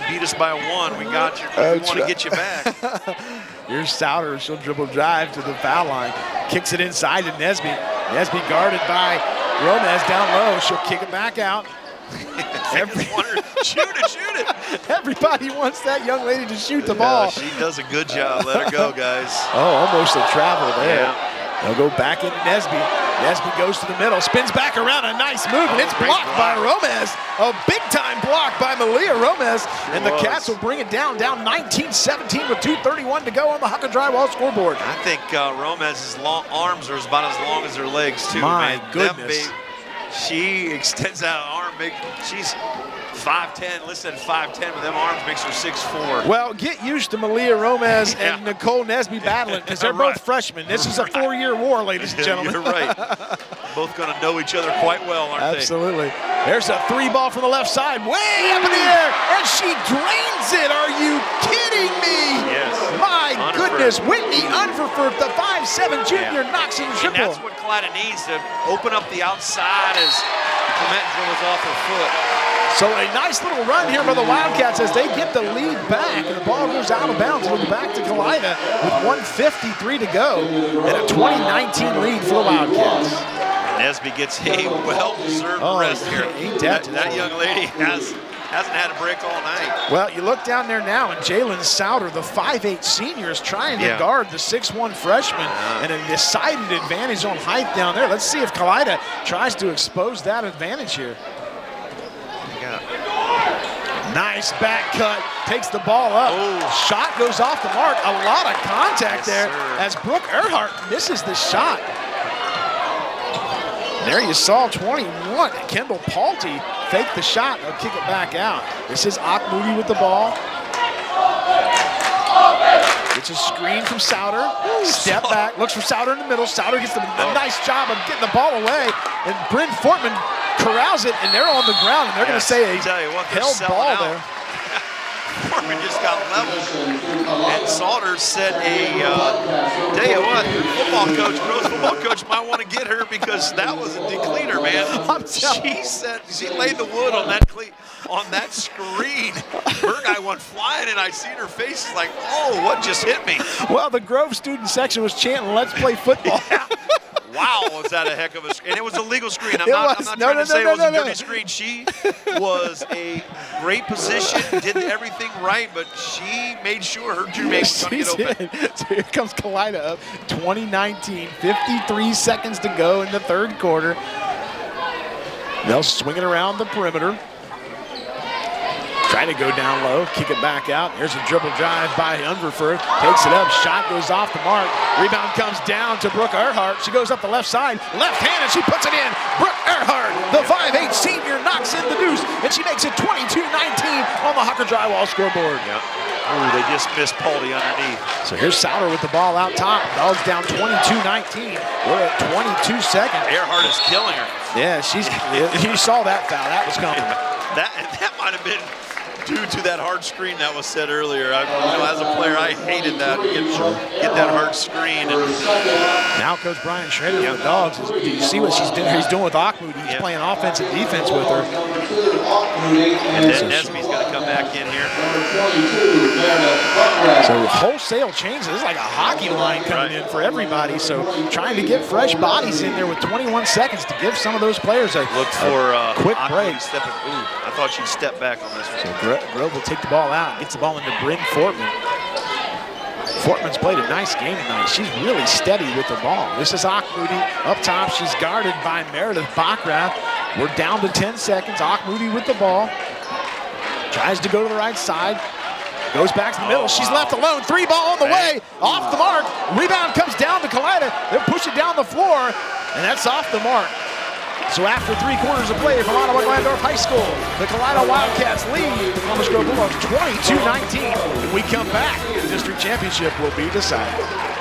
Beat us by one. We got you. We That's want to get you back. Here's Souter. She'll dribble drive to the foul line. Kicks it inside to Nesby. Nesby guarded by Romez down low. She'll kick it back out. Every- shoot it, shoot it. Everybody wants that young lady to shoot the Yeah, ball. she does a good job. Let her go, guys. Oh, almost a travel there. Yeah. They'll go back into Nesby. Nesby goes to the middle, spins back around, a nice move, and Oh, it's great blocked by block. Romez. A big time block by Malia Romez. and the was. Cats will bring it down, down 19-17 with 2.31 to go on the Hawker Drywall scoreboard. I think uh, Romez's long arms are about as long as her legs too, My man. Goodness. big- she extends that arm. Make, she's 5'10", listed at 5'10", with them arms makes her 6'4". Well, get used to Malia Romez Yeah. and Nicole Nesby battling because they're Right. both freshmen. This is a four-year war, ladies and gentlemen. You're right. Both going to know each other quite well, aren't they? Absolutely. There's a three ball from the left side, way up in the air, and she drains it. Are you kidding me? Yes. My goodness, Whitney Unverferth, the 5'7 junior, Yeah. knocks in the they? And triple. that's what Kalida needs to open up the outside as Clement dribbles off her foot. So a nice little run here by the Wildcats as they get the lead back. And the ball goes out of bounds. It'll go back to Kalida with 153 to go and a 2019 lead for the Wildcats. Nesby gets a well-deserved Oh, rest here. ain't That, that that young lady has hasn't had a break all night. Well, you look down there now, and Jalen Souter, the 5'8 senior, is trying to guard the 6'1 freshman, and a decided advantage on height down there. Let's see if Kalida tries to expose that advantage here. Yeah. Nice back cut, takes the ball up. Oh. Shot goes off the mark. A lot of contact Yes, there sir. as Brooke Earhart misses the shot. There you saw 21. Kendall Palty fake the shot. They'll kick it back out. This is Moody with the ball. It's a screen from Souter. Step back, looks for Souter in the middle. Souter gets the, a Oh. nice job of getting the ball away. And Bryn Fortman corrals it, and they're on the ground, and they're going to say a tell you what, held ball out. there. Fortman just got leveled, and Souter set a, uh, what, football coach, Rose football coach might want to get her because that was a decleaner, man. I'm She said, she laid the wood on that cleat. On that screen. Her guy went flying, and I seen her face. It's like, oh, what just hit me? Well, the Grove student section was chanting, let's play football. Wow, was that a heck of a screen? And it was a legal screen. I'm It not, I'm not No, trying no, to say no, it was no, a dirty no. screen. She was a great position, did everything right, but she made sure her teammates were going to get open. did. So here comes Kalida up, 2019, 53 seconds to go in the third quarter. They'll swing it around the perimeter. Try to go down low, kick it back out. Here's a dribble drive by Unverferth. Takes it up, shot goes off the mark. Rebound comes down to Brooke Earhart. She goes up the left side, left hand, and she puts it in. Brooke Earhart, the 5'8 senior, knocks in the deuce, and she makes it 22-19 on the Hawker Drywall scoreboard. Yeah. Ooh, they just missed Paulie underneath. So here's Souter with the ball out top. Dogs down 22-19. We're at 22 seconds. Earhart is killing her. Yeah, she's. You saw that foul. That was coming. That that might have been due to that hard screen that was said earlier. I, you know, as a player, I hated that. Get, get that hard screen. And Now Coach Brian Schrader with the Dogs. Is, do you see what she's doing? He's doing with Akmoody. He's Yeah. playing offense and defense with her. And then Nesby's going to come back in here. So wholesale changes. This is like a hockey line coming in for everybody. So trying to get fresh bodies in there with 21 seconds to give some of those players a Look for uh, quick Akmoody break. Stepping. Ooh, I thought she'd step back on this So one. Gro- Grove will take the ball out, gets the ball into Bryn Fortman. Fortman's played a nice game tonight. She's really steady with the ball. This is Akmoody up top. She's guarded by Meredith Bockrath. We're down to 10 seconds. Akmoody with the ball. Tries to go to the right side. Goes back to the middle. She's left alone. Three ball on the way. Off the mark. Rebound comes down to Kalida. They push it down the floor, and that's off the mark. So after three quarters of play from Ottawa Glandorf High School, the Kalida Wildcats lead the Columbus Grove Bulldogs 22-19. When we come back, the district championship will be decided.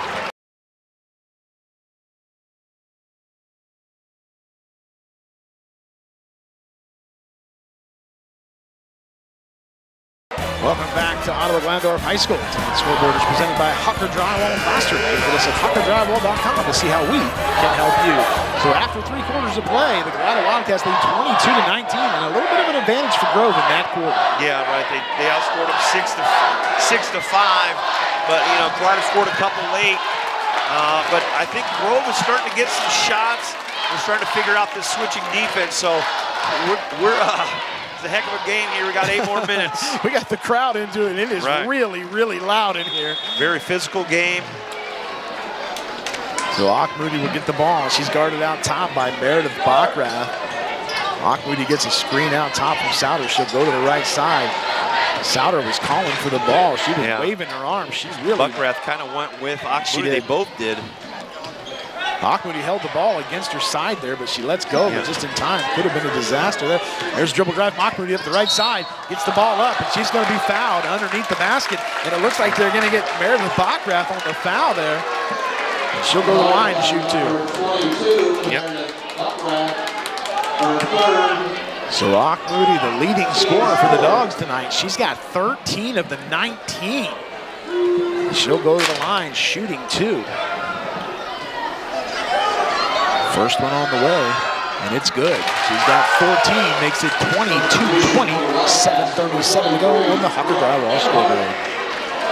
Welcome back to Ottawa Glandorf High School. Tonight's scoreboard is presented by Hawker Drywall Foster. Visit us at hawkerdrywall.com to see how we can help you. So after three quarters of play, the Kalida Wildcats lead 22 to 19, and a little bit of an advantage for Grove in that quarter. Yeah, right. They, they outscored them six to six to five, but you know, Kalida scored a couple late. Uh, but I think Grove is starting to get some shots. We're starting to figure out this switching defense. So we're, we're uh, it's a heck of a game here. We got eight more minutes. We got the crowd into it. It is Right. really, really loud in here. Very physical game. So Akmoody will get the ball. She's guarded out top by Meredith Bockrath. Akmoody gets a screen out top from Souter. She'll go to the right side. Souter was calling for the ball. She was Yeah. waving her arms. She's really Bockrath kind of went with She They both did. Akmoody held the ball against her side there, but she lets go, Yeah. but just in time. Could have been a disaster there. There's a dribble drive. Akmoody up the right side. Gets the ball up, and she's going to be fouled underneath the basket. And it looks like they're going to get Meredith Bockrath on the foul there. And she'll go to the line to shoot two. Yep. So Moody, the leading scorer for the Dogs tonight, she's got 13 of the 19. She'll go to the line shooting two. First one on the way, and it's good. She's got 14, makes it 22-20, 7.37 to go on the Hawker Drywall scoreboard.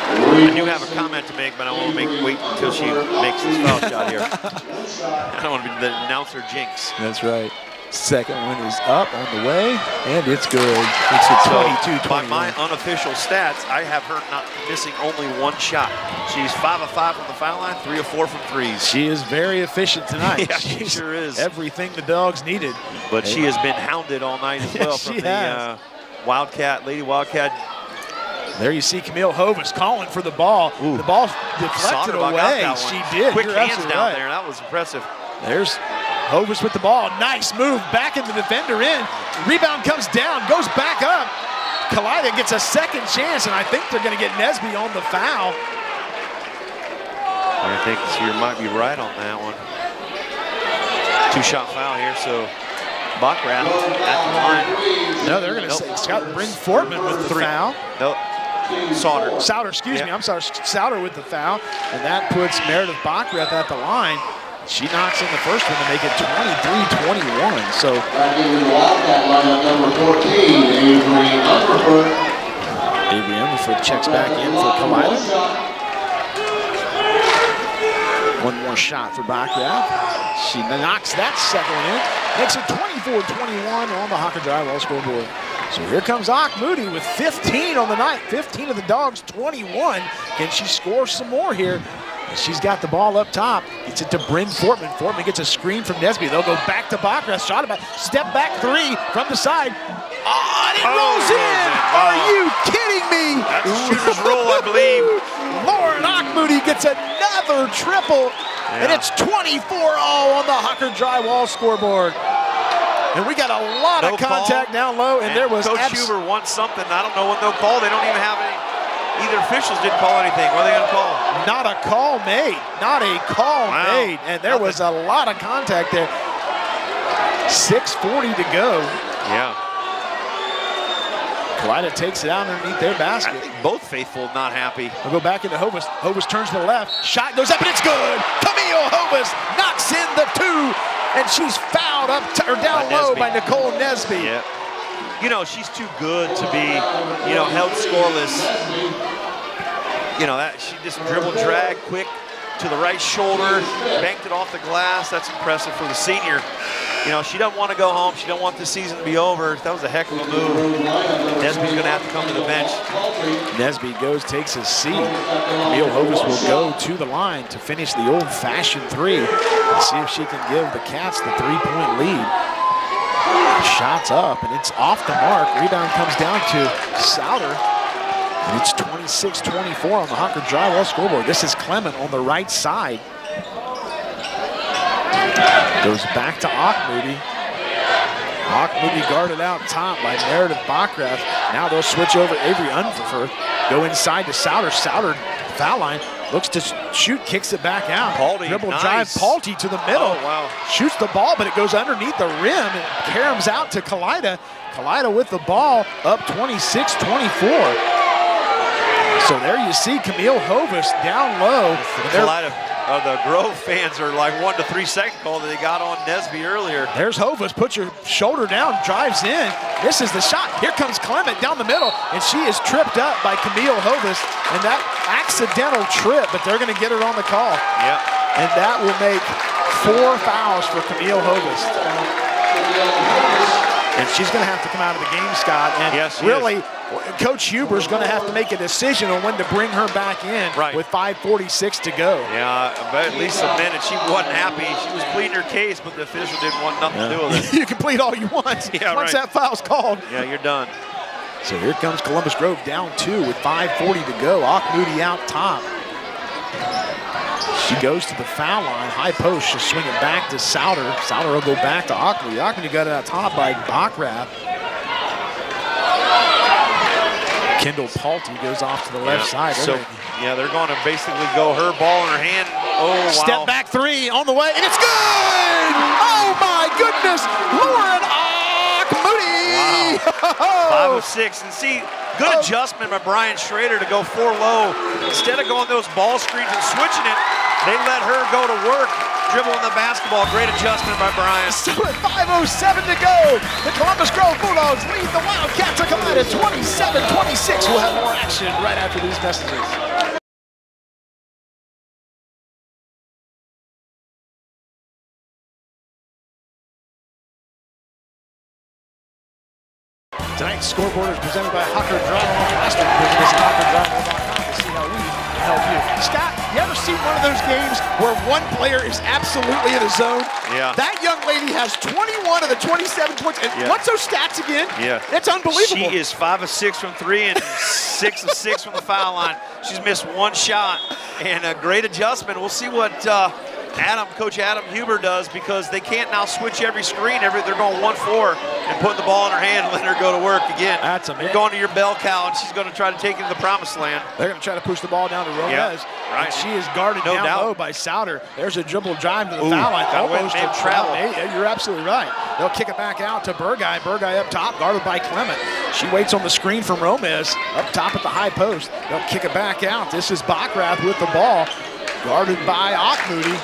I do have a comment to make, but I want to make wait until she makes this foul shot here. I don't want to be the announcer jinx. That's right. Second one is up on the way, and it's good. It's a So, 22 by my unofficial stats, I have her not missing only one shot. She's five of five from the foul line, three of four from threes. She is very efficient tonight. Yeah, she sure is. Everything the dogs needed. But she has been hounded all night as well from the uh, Wildcat, Lady Wildcat. There you see Camille Hovis calling for the ball. Ooh. The ball deflected Sonderbach away. She did. Quick You're hands down right. there. That was impressive. There's Hovis with the ball. Nice move. Back in the defender in. Rebound comes down. Goes back up. Kalida gets a second chance, and I think they're going to get Nesby on the foul. I think you might be right on that one. Two-shot foul here, so Bockrath at the line. No, they're going to Nope. say Scott Bryn Fortman with the Three. foul. No, Sauter. Souter, excuse me, I'm sorry, Souter with the foul, and that puts Meredith Bockrath at the line. She knocks in the first one to make it 23-21. So Back in the Wildcat lineup, number 14, Avery Unverferth checks back in for Kalida. One more shot for Bockrath. She knocks that second one in. Makes it 24-21 on the Hawker Drywall scoreboard. So here comes Akmoody with 15 on the night. 15 of the dogs, 21. Can she score some more here? She's got the ball up top. Gets it to Bryn Fortman. Fortman gets a screen from Nesby. They'll go back to Bockrath. Shot about step back three from the side. Oh, and it Oh, rolls in. wow. Are you kidding me? That's a shooter's roll, I believe. Lauren Akmoody gets another triple, and it's 24-all on the Hawker Drywall scoreboard. And we got a lot No of contact call. down low, and, there was Coach abs- Huber wants something. I don't know what they'll call. They don't even have any. Either officials didn't call anything. What are they going to call? not a call made. Not a call Wow. made. And there was a lot of contact there. 6.40 to go. Yeah. Kalida takes it out underneath their I basket. think both faithful not happy. We'll go back into Hovis. Hovis turns to the left. Shot goes up and it's good. Camille Hovis knocks in the two, and she's fouled up to, or down By low Nesby. by Nicole Nesby. Yeah. You know, she's too good to be, you know, held scoreless. You know, that she just dribbled, drag quick to the right shoulder, banked it off the glass. That's impressive for the senior. You know, she doesn't want to go home. She don't want the season to be over. That was a heck of a move. Nesby's going to have to come to the bench. Nesby goes, takes his seat. Camille Hovis will go to the line to finish the old-fashioned three and see if she can give the Cats the three-point lead. Shots up, and it's off the mark. Rebound comes down to Souter. And it's 26-24 on the Hawker Drywall scoreboard. This is Clement on the right side. Goes back to Moody. Moody guarded out top by Meredith Bockrath. Now they'll switch over Avery Unverferth. Go inside to Souter. Souter foul line. Looks to shoot, kicks it back out. Paulty, Dribble nice. drive, Paulty to the middle. Oh, wow. Shoots the ball, but it goes underneath the rim and caroms out to Kalida. Kalida with the ball up 26-24. So there you see Camille Hovis down low. And A there- lot of uh, the Grove fans are like one to three second call that they got on Nesby earlier. There's Hovis, puts your shoulder down, drives in, This is the shot. Here comes Clement down the middle, and she is tripped up by Camille Hovis, and that accidental trip, but they're gonna get her on the call. Yep. And that will make four fouls for Camille Hovis. And she's going to have to come out of the game, Scott. And Yes, really, Coach Huber's going to have to make a decision on when to bring her back in Right. with 5.46 to go. Yeah, but at least a minute. She wasn't happy. She was pleading her case, but the official didn't want nothing to do with it. you can plead all you want. Yeah, Once right. that foul's called. Yeah, you're done. So here comes Columbus Grove down two with 5.40 to go. Ock Moody out top. She goes to the foul line, high post. She'll swing it back to Souter. Souter will go back to Akmoody. Akmoody got it out top by Bockrath. Kendall Paulty goes off to the left Yeah. side. So, They're yeah, they're going to basically go her ball in her hand. Oh, wow. Step back three on the way, and it's good! Oh my goodness! Lauren Akmoody! Five of six. And see, good Oh. adjustment by Brian Schrader to go four low. Instead of going those ball screens and switching it, they let her go to work, dribbling the basketball. Great adjustment by Brian. So at 5.07 to go, the Columbus Grove Bulldogs lead the Wildcats to come out at 27-26. We'll have more action right after these messages. Tonight's scoreboard is presented by Hawker Drywall. Last week, visit us at HawkerDrywall.com to see how we can help you. Scott, you ever seen one of those games where one player is absolutely in a zone? Yeah. That young lady has 21 of the 27 points. And Yeah. what's those stats again? Yeah. That's unbelievable. She is five of six from three and six of six from the foul line. She's missed one shot and a great adjustment. We'll see what uh, Adam, Coach Adam Huber does because they can't now switch every screen. Every they're going one four and putting the ball in her hand and letting her go to work again. That's amazing. You're going to your bell cow and she's going to try to take it to the promised land. They're going to try to push the ball down to Romez. Yeah, right. She is guarded No down doubt. low by Souter. There's a dribble drive to the Ooh, foul line. away Almost a travel. You're absolutely right. They'll kick it back out to Burgai. Burgai up top, guarded by Clement. She waits on the screen from Romez. Up top at the high post. They'll kick it back out. This is Bockrath with the ball. Guarded by Akmoody.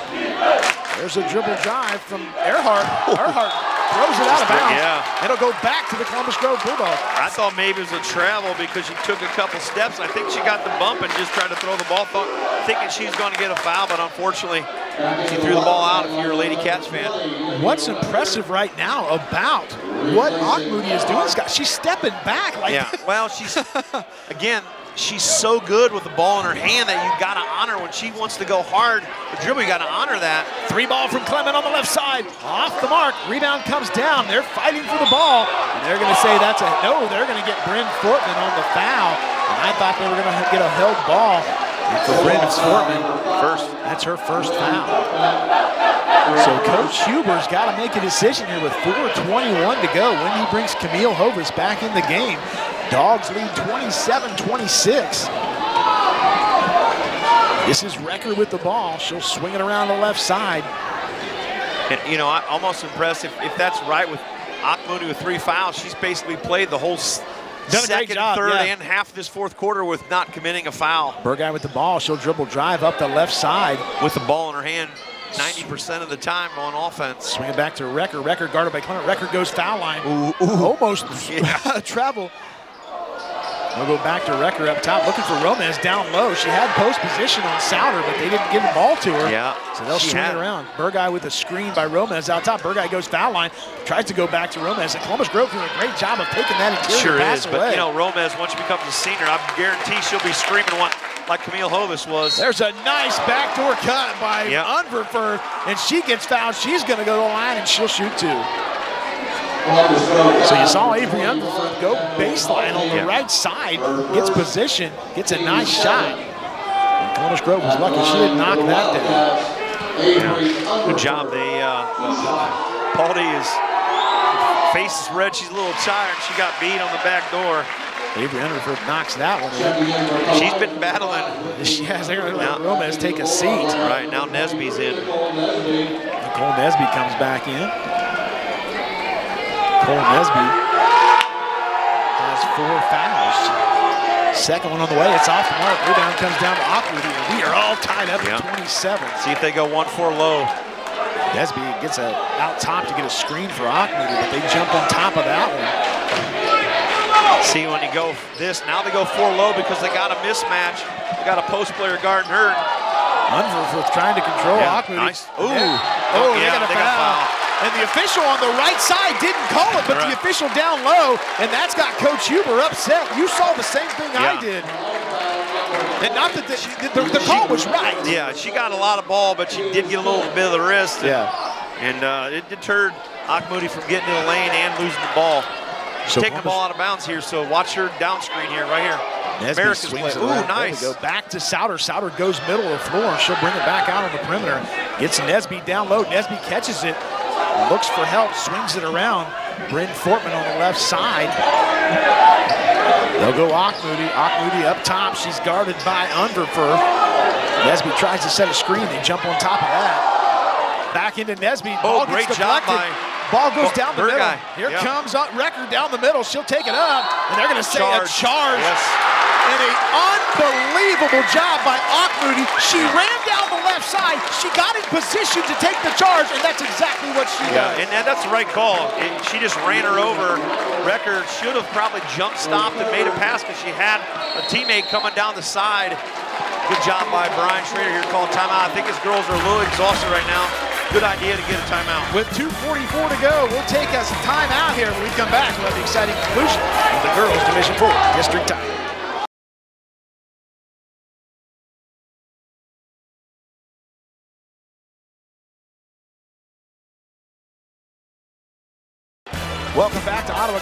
There's a dribble drive from Earhart. Earhart throws it out of bounds. Yeah. It'll go back to the Columbus Grove Bulldogs. I thought maybe it was a travel because she took a couple steps. I think she got the bump and just tried to throw the ball, thought, thinking she's going to get a foul, but unfortunately, she threw the ball out if you're a Lady Cats fan. What's impressive right now about what Moody is doing, Scott? She's stepping back like Yeah, well, she's, again, she's so good with the ball in her hand that you got to honor when she wants to go hard. The dribble, you got to honor that. Three ball from Clement on the left side. Off the mark. Rebound comes down. They're fighting for the ball. And they're going to say that's a no. They're going to get Bryn Fortman on the foul. And I thought they were going to get a held ball for Bryn Fortman. First. That's her first foul. So Coach Huber's got to make a decision here with 4.21 to go when he brings Camille Hovis back in the game. Dogs lead 27-26. This is Recker with the ball. She'll swing it around the left side. And, you know, I'm almost impressed if, if that's right with Akmoody with three fouls. She's basically played the whole Done second, job, third, yeah. and half this fourth quarter with not committing a foul. Burgai with the ball. She'll dribble drive up the left side. With the ball in her hand 90% of the time on offense. Swing it back to Recker. Recker guarded by Clement. Recker goes foul line. Ooh, Almost Yeah. travel. We'll go back to Recker up top, looking for Romez down low. She had post position on Souter, but they didn't give the ball to her. Yeah, So they'll swing had it around. Burgai with a screen by Romez out top. Burgai goes foul line, tries to go back to Romez. And Columbus Grove doing a great job of taking that interior Sure pass is, away. but you know, Romez, once she becomes a senior, I guarantee she'll be screaming one like Camille Hovis was. There's a nice backdoor cut by Yep. And she gets fouled. She's going to go to the line, and she'll shoot two. So you saw Avery Unverferth go baseline on the Yeah. right side, gets position, gets a nice shot. And Columbus Grove was lucky she didn't knock that down. Good job. They, uh, Pauldie is, face is red. She's a little tired. She got beat on the back door. Avery Unverferth knocks that one in. She's been battling. She has, they're going to let Yeah. Take a seat. Right, now Nesby's in. Cole Nesby comes back in. Cole Nesby has four fouls. Second one on the way. It's off the mark. Rebound comes down to Awkward. We are all tied up Yeah. at 27. See if they go 1-4 low. Nesby gets a out top to get a screen for Akmoody, but they jump on top of that one. See when you go this, now they go four low because they got a mismatch. They got a post player guarding her. Unverferth trying to control Yeah, Akmoody. nice. Ooh. Oh, they Yeah, got a they got foul. And the official on the right side didn't call it, but the official down low, and that's got Coach Huber upset. You saw the same thing I did. And not that the, the, the call was right. Yeah, she got a lot of ball, but she did get a little bit of the wrist. Yeah. And uh, it deterred Akmoody from getting to the lane and losing the ball. She's So taking the ball out of bounds here, so watch her down screen here, right here. Nesby America's swings play. Ooh. Nice. go. Back to Souter. Souter goes middle of the floor. She'll bring it back out on the perimeter. Gets Nesby down low. Nesby catches it. Looks for help. Swings it around. Bryn Fortman on the left side. They'll go Akmoody. Akmoody up top. She's guarded by Unverferth. Nesby tries to set a screen. They jump on top of that. Back into Nesby. Oh, Ball great gets job by Ball goes Bo- down the middle. guy. Here Yeah. comes Recker down the middle. She'll take it up, and they're going to say Charge. a charge. Yes. And an unbelievable job by Akmoody. She ran down the left side. She got in position to take the charge, and that's exactly what she Yeah, does. and that, that's the right call. It- she just ran her over. Recker should have probably jump stopped and made a pass because she had a teammate coming down the side. Good job by Brian Schrader here calling timeout. I think his girls are a little exhausted right now. Good idea to get a timeout. With 2.44 to go, we'll take us a time out here. When we come back, we'll have the exciting conclusion of the girls' Division 4 district title.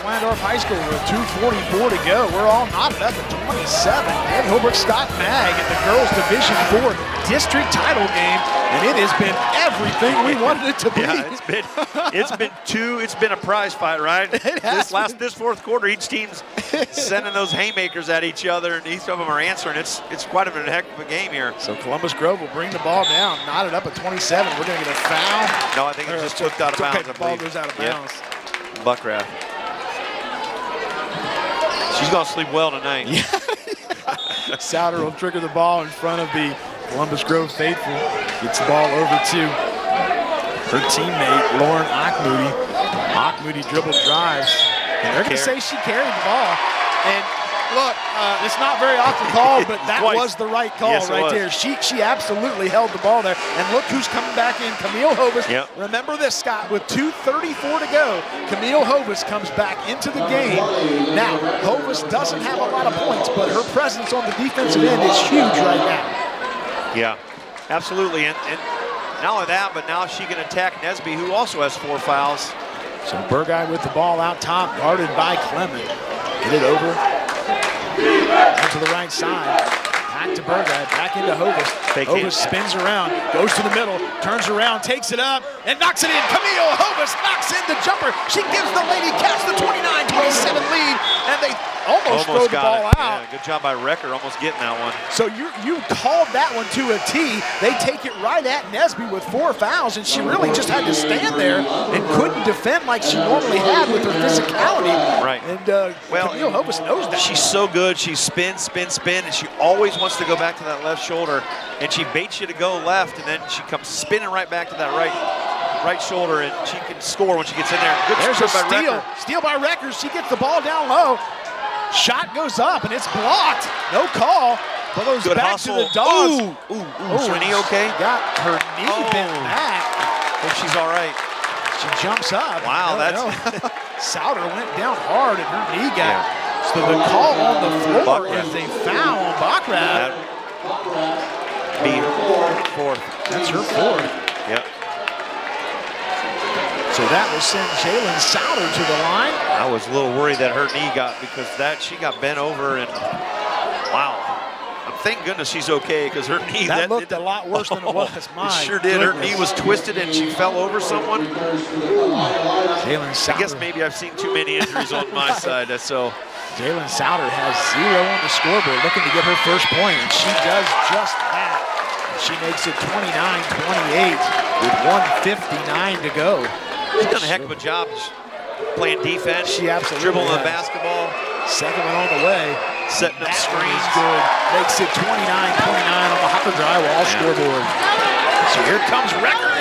To High School with 2.44 to go. We're all knotted up at 27. Ed Holbrook Scott Mag at the girls Division 4 district title game, and it has been everything we wanted it to be. Yeah, it's been it's been two. It's been a prize fight, right? It has this last this fourth quarter, each team's sending those haymakers at each other, and each of them are answering. It's it's quite a heck of a game here. So Columbus Grove will bring the ball down, knotted up at 27. We're going to get a foul. No, I think it just flipped out of okay, bounds. the I ball goes out of Yep. bounds. Bockrath. She's gonna sleep well tonight. Souter will trigger the ball in front of the Columbus Grove faithful. Gets the ball over to her teammate, Lauren Akmoody. Akmoody dribble drives. And they're going to say she carried the ball. And look, uh, it's not very often called, but that Twice. was the right call Yes, right was. there. She she absolutely held the ball there. And look who's coming back in, Camille Hovis. Yep. Remember this, Scott, with 2.34 to go, Camille Hovis comes back into the game. Now, Hovis doesn't have a lot of points, but her presence on the defensive end is huge right now. Yeah, absolutely. And, and not only that, but now she can attack Nesby, who also has four fouls. So Burgai with the ball out top, guarded by Clement. Get it over. To the right side. Back to Burgai, back into Hovis. Hovis spins around, goes to the middle, turns around, takes it up, and knocks it in. Camille Hovis knocks in the jumper. She gives the Lady Cats the 29-27 lead, and they almost, throw the ball it. out. Yeah, good job by Recker, almost getting that one. So you you called that one to a T. They take it right at Nesby with four fouls, and she really just had to stand there and couldn't defend like she normally had with her physicality. Right. And uh, Well, Camille Hovis knows that. She's so good. She spins, spin, spin, and she always wants to go back to that left shoulder. And she baits you to go left, and then she comes spinning right back to that right right shoulder, and she can score when she gets in there. Good There's a score by steal. Recker. Steal by Reckers. She gets the ball down low. Shot goes up, and it's blocked. No call. But goes Good back hustle. to the dogs. Ooh, ooh, ooh. Is her knee okay? Got her knee Oh. bent back. Hope she's all right. She jumps up. Wow, that's-. Souter went down hard, and her knee got. So the call on the floor is a foul on. That be fourth. That's her fourth. Yep. So that will send Jalen Souter to the line. I was a little worried that her knee got because that she got bent over and wow. Thank goodness she's okay because her knee That looked a lot worse than it oh, was. My it sure did. Her knee was twisted and she fell over someone. Jalen Souter. I guess maybe I've seen too many injuries on my side. So. Jalen Souter has zero on the scoreboard, looking to get her first point, and she does just that. She makes it 29-28 with 159 to go. She's done a heck of a job playing defense. She absolutely dribbling the basketball, Second one on the way. setting up That screens. good. Makes it 29-29 on the Hawker Drywall scoreboard. So here comes Recker and the Cats.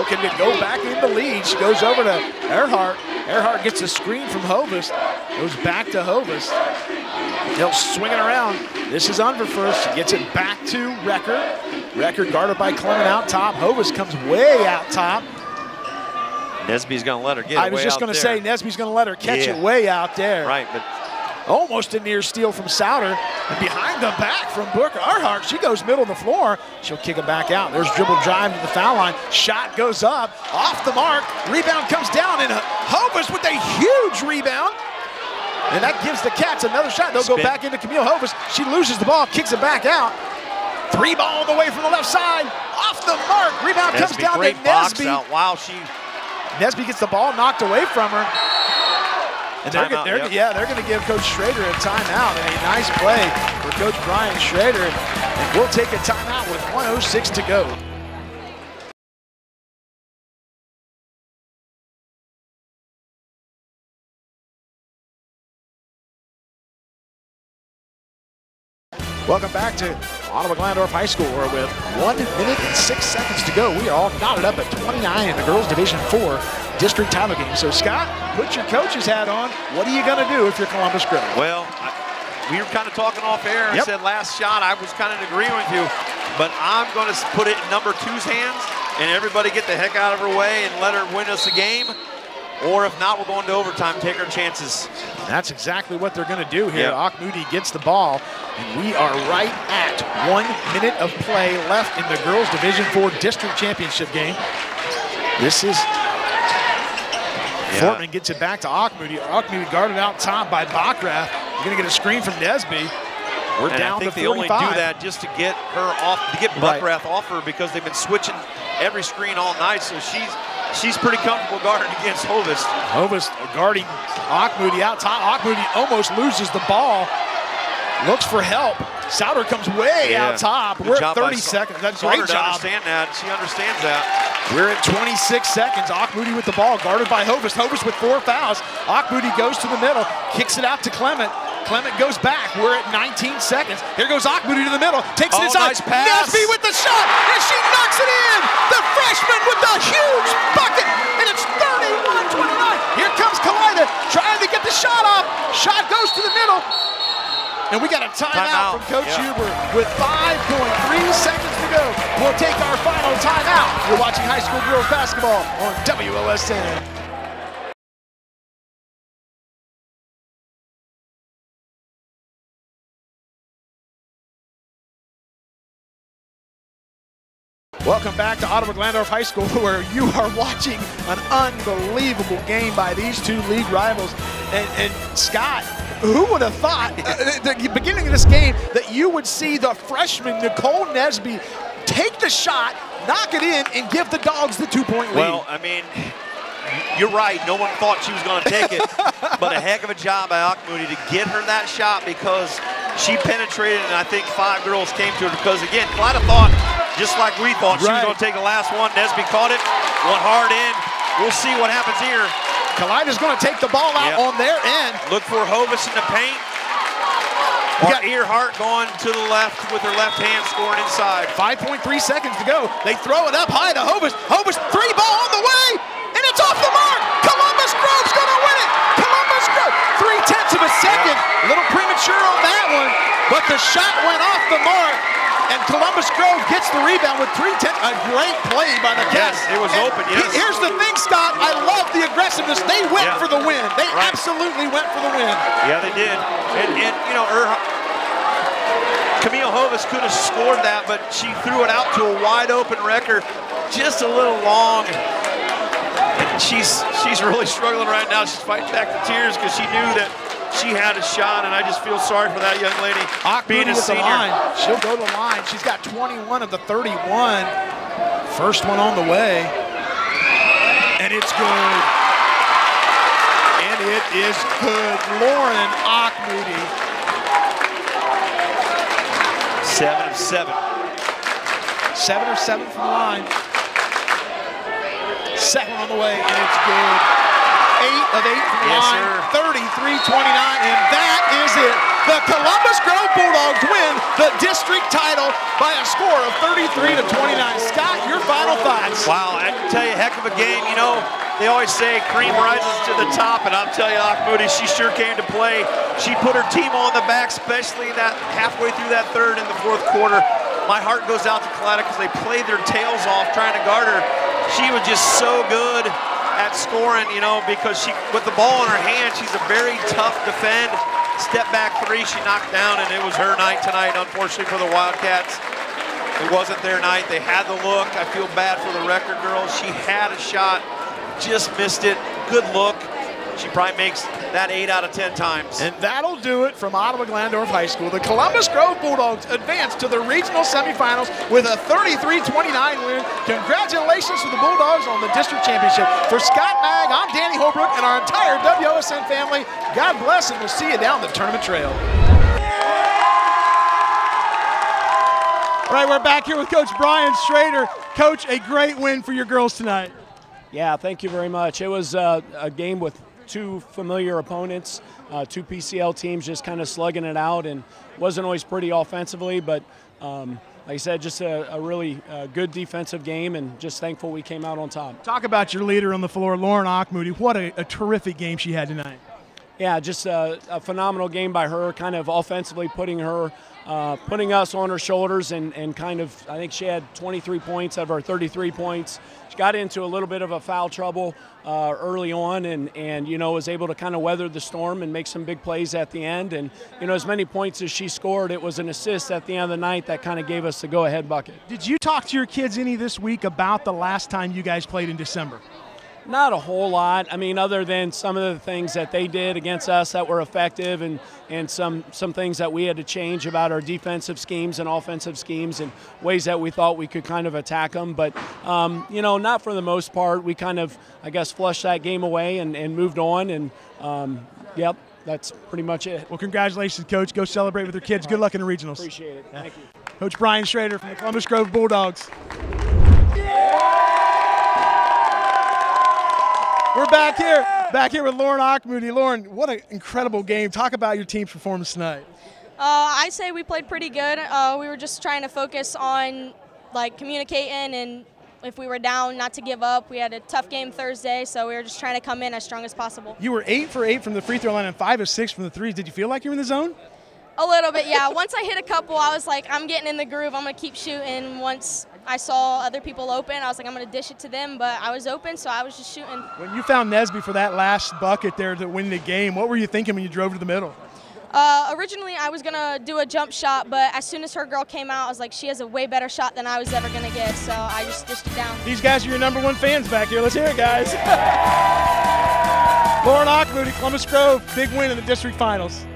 Looking to go back in the lead. She goes over to Earhart. Earhart gets a screen from Hovis. Goes back to Hovis. He'll swing it around. This is Unverferth. She gets it back to Recker. Recker guarded by Clement out top. Hovis comes way out top. Nesby's gonna let her get it I was just going to say Nesby's going to let her catch Yeah. it way out there. Right, but Almost a near steal from Souter. And behind the back from Brooke Earhart. She goes middle of the floor. She'll kick it back out. There's dribble drive to the foul line. Shot goes up. Off the mark. Rebound comes down. And Hovis with a huge rebound. And that gives the Cats another shot. They'll go back into Camille Hovis. She loses the ball, kicks it back out. Three ball on the way from the left side. Off the mark. Rebound comes down to Nesby. Wow, she Nesby gets the ball knocked away from her. And they're, they're, yep. yeah, they're going to give Coach Schrader a timeout and a nice play for Coach Brian Schrader. And we'll take a timeout with 106 to go. Welcome back to Ottawa Glandorf High School, where with one minute and six seconds to go, we are all knotted up at 29 in the girls' Division Four district title game. So, Scott, put your coach's hat on. What are you going to do if you're Columbus Grove? Well, I, we were kind of talking off air. I Yep. said last shot, I was kind of agreeing with you, but I'm going to put it in number two's hands and everybody get the heck out of her way and let her win us the game. Or if not, we're going to overtime, take our chances. That's exactly what they're going to do here. Yep. Moody gets the ball, and we are right at one minute of play left in the girls' Division Four district championship game. This is Yeah. Fortman gets it back to Moody. Moody guarded out top by Bockrath. You're going to get a screen from Nesby. We're And down I think to they only 45. do that just to get her off, to get Right. Bockrath off her because they've been switching every screen all night. So she's she's pretty comfortable guarding against Hovis. Hovis guarding Moody out top. Moody almost loses the ball. Looks for help. Souter comes way Yeah. out top. Good We're at 30 seconds. That's a Souter great job. understand that. She understands that. We're at 26 seconds. Moody with the ball, guarded by Hovis. Hovis with four fouls. Moody goes to the middle, kicks it out to Clement. Clement goes back. We're at 19 seconds. Here goes Moody to the middle, takes it Oh, inside. nice pass. Nesby with the shot, and she knocks it in. The freshman with a huge bucket, and it's 31-29. Here comes Kalida trying to get the shot off. Shot goes to the middle. And we got a timeout, Timeout, from Coach yeah. Huber with 5.3 seconds to go. We'll take our final timeout. You're watching high school girls basketball on WOSN. Welcome back to Ottawa Glandorf High School, where you are watching an unbelievable game by these two league rivals. And, and Scott, who would have thought at the beginning of this game that you would see the freshman Nicole Nesby take the shot, knock it in, and give the Dogs the two-point lead? Well, I mean, you're right. No one thought she was going to take it, but a heck of a job by Akmoody to get her that shot because she penetrated, and I think five girls came to her because, again, Kalida thought, just like we thought, she was going to take the last one. Nesby caught it, went hard in. We'll see what happens here. Kalida's going to take the ball out Yeah. on their end. Look for Hovis in the paint. We got- Earhart going to the left with her left hand scoring inside. 5.3 seconds to go. They throw it up high to Hovis. Hovis, three ball on the way, and it's off the mark. Columbus Grove's going to win it. Columbus Grove, three tenths of a second. A little premature on that one, but the shot went off the mark, and Columbus Grove gets the rebound with three tenths. A great play by the Yes, Cats. it was And open, yes. Here's the thing, Scott. I love the aggressiveness. They went Yeah. for the win. They Right. absolutely went for the win. Yeah, they did. And, and you know, Camille Hovis could have scored that, but she threw it out to a wide open Recker, just a little long. And she's she's really struggling right now. She's fighting back the tears because she knew that she had a shot, and I just feel sorry for that young lady being Moody a the senior. line. She'll go to the line. She's got 21 of the 31. First one on the way. And it's good. And it is good. Lauren Moody. Seven of seven. Seven or seven from the line. Second on the way, and it's good. Eight of eight from the Yes, line. 33-29, and that is it. The Columbus Grove Bulldogs win the district title by a score of 33 to 29. Scott, your final thoughts. Wow, I can tell you, heck of a game. You know, they always say cream rises to the top, and I'll tell you, Moody, she sure came to play. She put her team on the back, especially that halfway through that third and the fourth quarter. My heart goes out to Kalida because they played their tails off trying to guard her. She was just so good at scoring, you know, because she, with the ball in her hand, she's a very tough defend. Step back three, she knocked down, and it was her night tonight, unfortunately for the Wildcats. It wasn't their night. They had the look. I feel bad for the Recker girl. She had a shot, just missed it. Good look. She probably makes that eight out of 10 times. And that'll do it from Ottawa Glandorf High School. The Columbus Grove Bulldogs advance to the regional semifinals with a 33-29 win. Congratulations to the Bulldogs on the district championship. For Scott Mag, I'm Danny Holbrook and our entire WOSN family. God bless and we'll see you down the tournament trail. All right, we're back here with Coach Brian Schrader. Coach, a great win for your girls tonight. Yeah, thank you very much. It was uh, a game with two familiar opponents, uh, two PCL teams just kind of slugging it out, and wasn't always pretty offensively, but um, like I said, just a, a really uh, good defensive game, and just thankful we came out on top. Talk about your leader on the floor, Lauren Akmoody. What a, a terrific game she had tonight. Yeah, just a, a phenomenal game by her, kind of offensively putting her, uh, putting us on her shoulders, and, and kind of, I think she had 23 points out of her 33 points. She got into a little bit of a foul trouble uh, early on, and, and you know was able to kind of weather the storm and make some big plays at the end. And you know, as many points as she scored, it was an assist at the end of the night that kind of gave us the go-ahead bucket. Did you talk to your kids any this week about the last time you guys played in December? Not a whole lot. I mean, other than some of the things that they did against us that were effective, and and some some things that we had to change about our defensive schemes and offensive schemes and ways that we thought we could kind of attack them. But um, you know, not for the most part. We kind of, I guess, flushed that game away and, and moved on. And um, yep, that's pretty much it. Well, congratulations, Coach. Go celebrate with your kids. Good luck in the regionals. Appreciate it. Thank you. Coach Brian Schrader from the Columbus Grove Bulldogs. We're back here, back here with Lauren Akmoody. Lauren, what an incredible game. Talk about your team's performance tonight. Uh, I say we played pretty good. Uh, we were just trying to focus on like communicating and if we were down, not to give up. We had a tough game Thursday, so we were just trying to come in as strong as possible. You were eight for eight from the free throw line and five of six from the threes. Did you feel like you were in the zone? A little bit, yeah. Once I hit a couple, I was like, I'm getting in the groove. I'm gonna keep shooting. Once I saw other people open, I was like, I'm gonna dish it to them. But I was open, so I was just shooting. When you found Nesby for that last bucket there to win the game, what were you thinking when you drove to the middle? Uh, originally, I was gonna do a jump shot, but as soon as her girl came out, I was like, she has a way better shot than I was ever gonna get. So I just dished it down. These guys are your number one fans back here. Let's hear it, guys. Lauren Akmoody, Columbus Grove, big win in the district finals.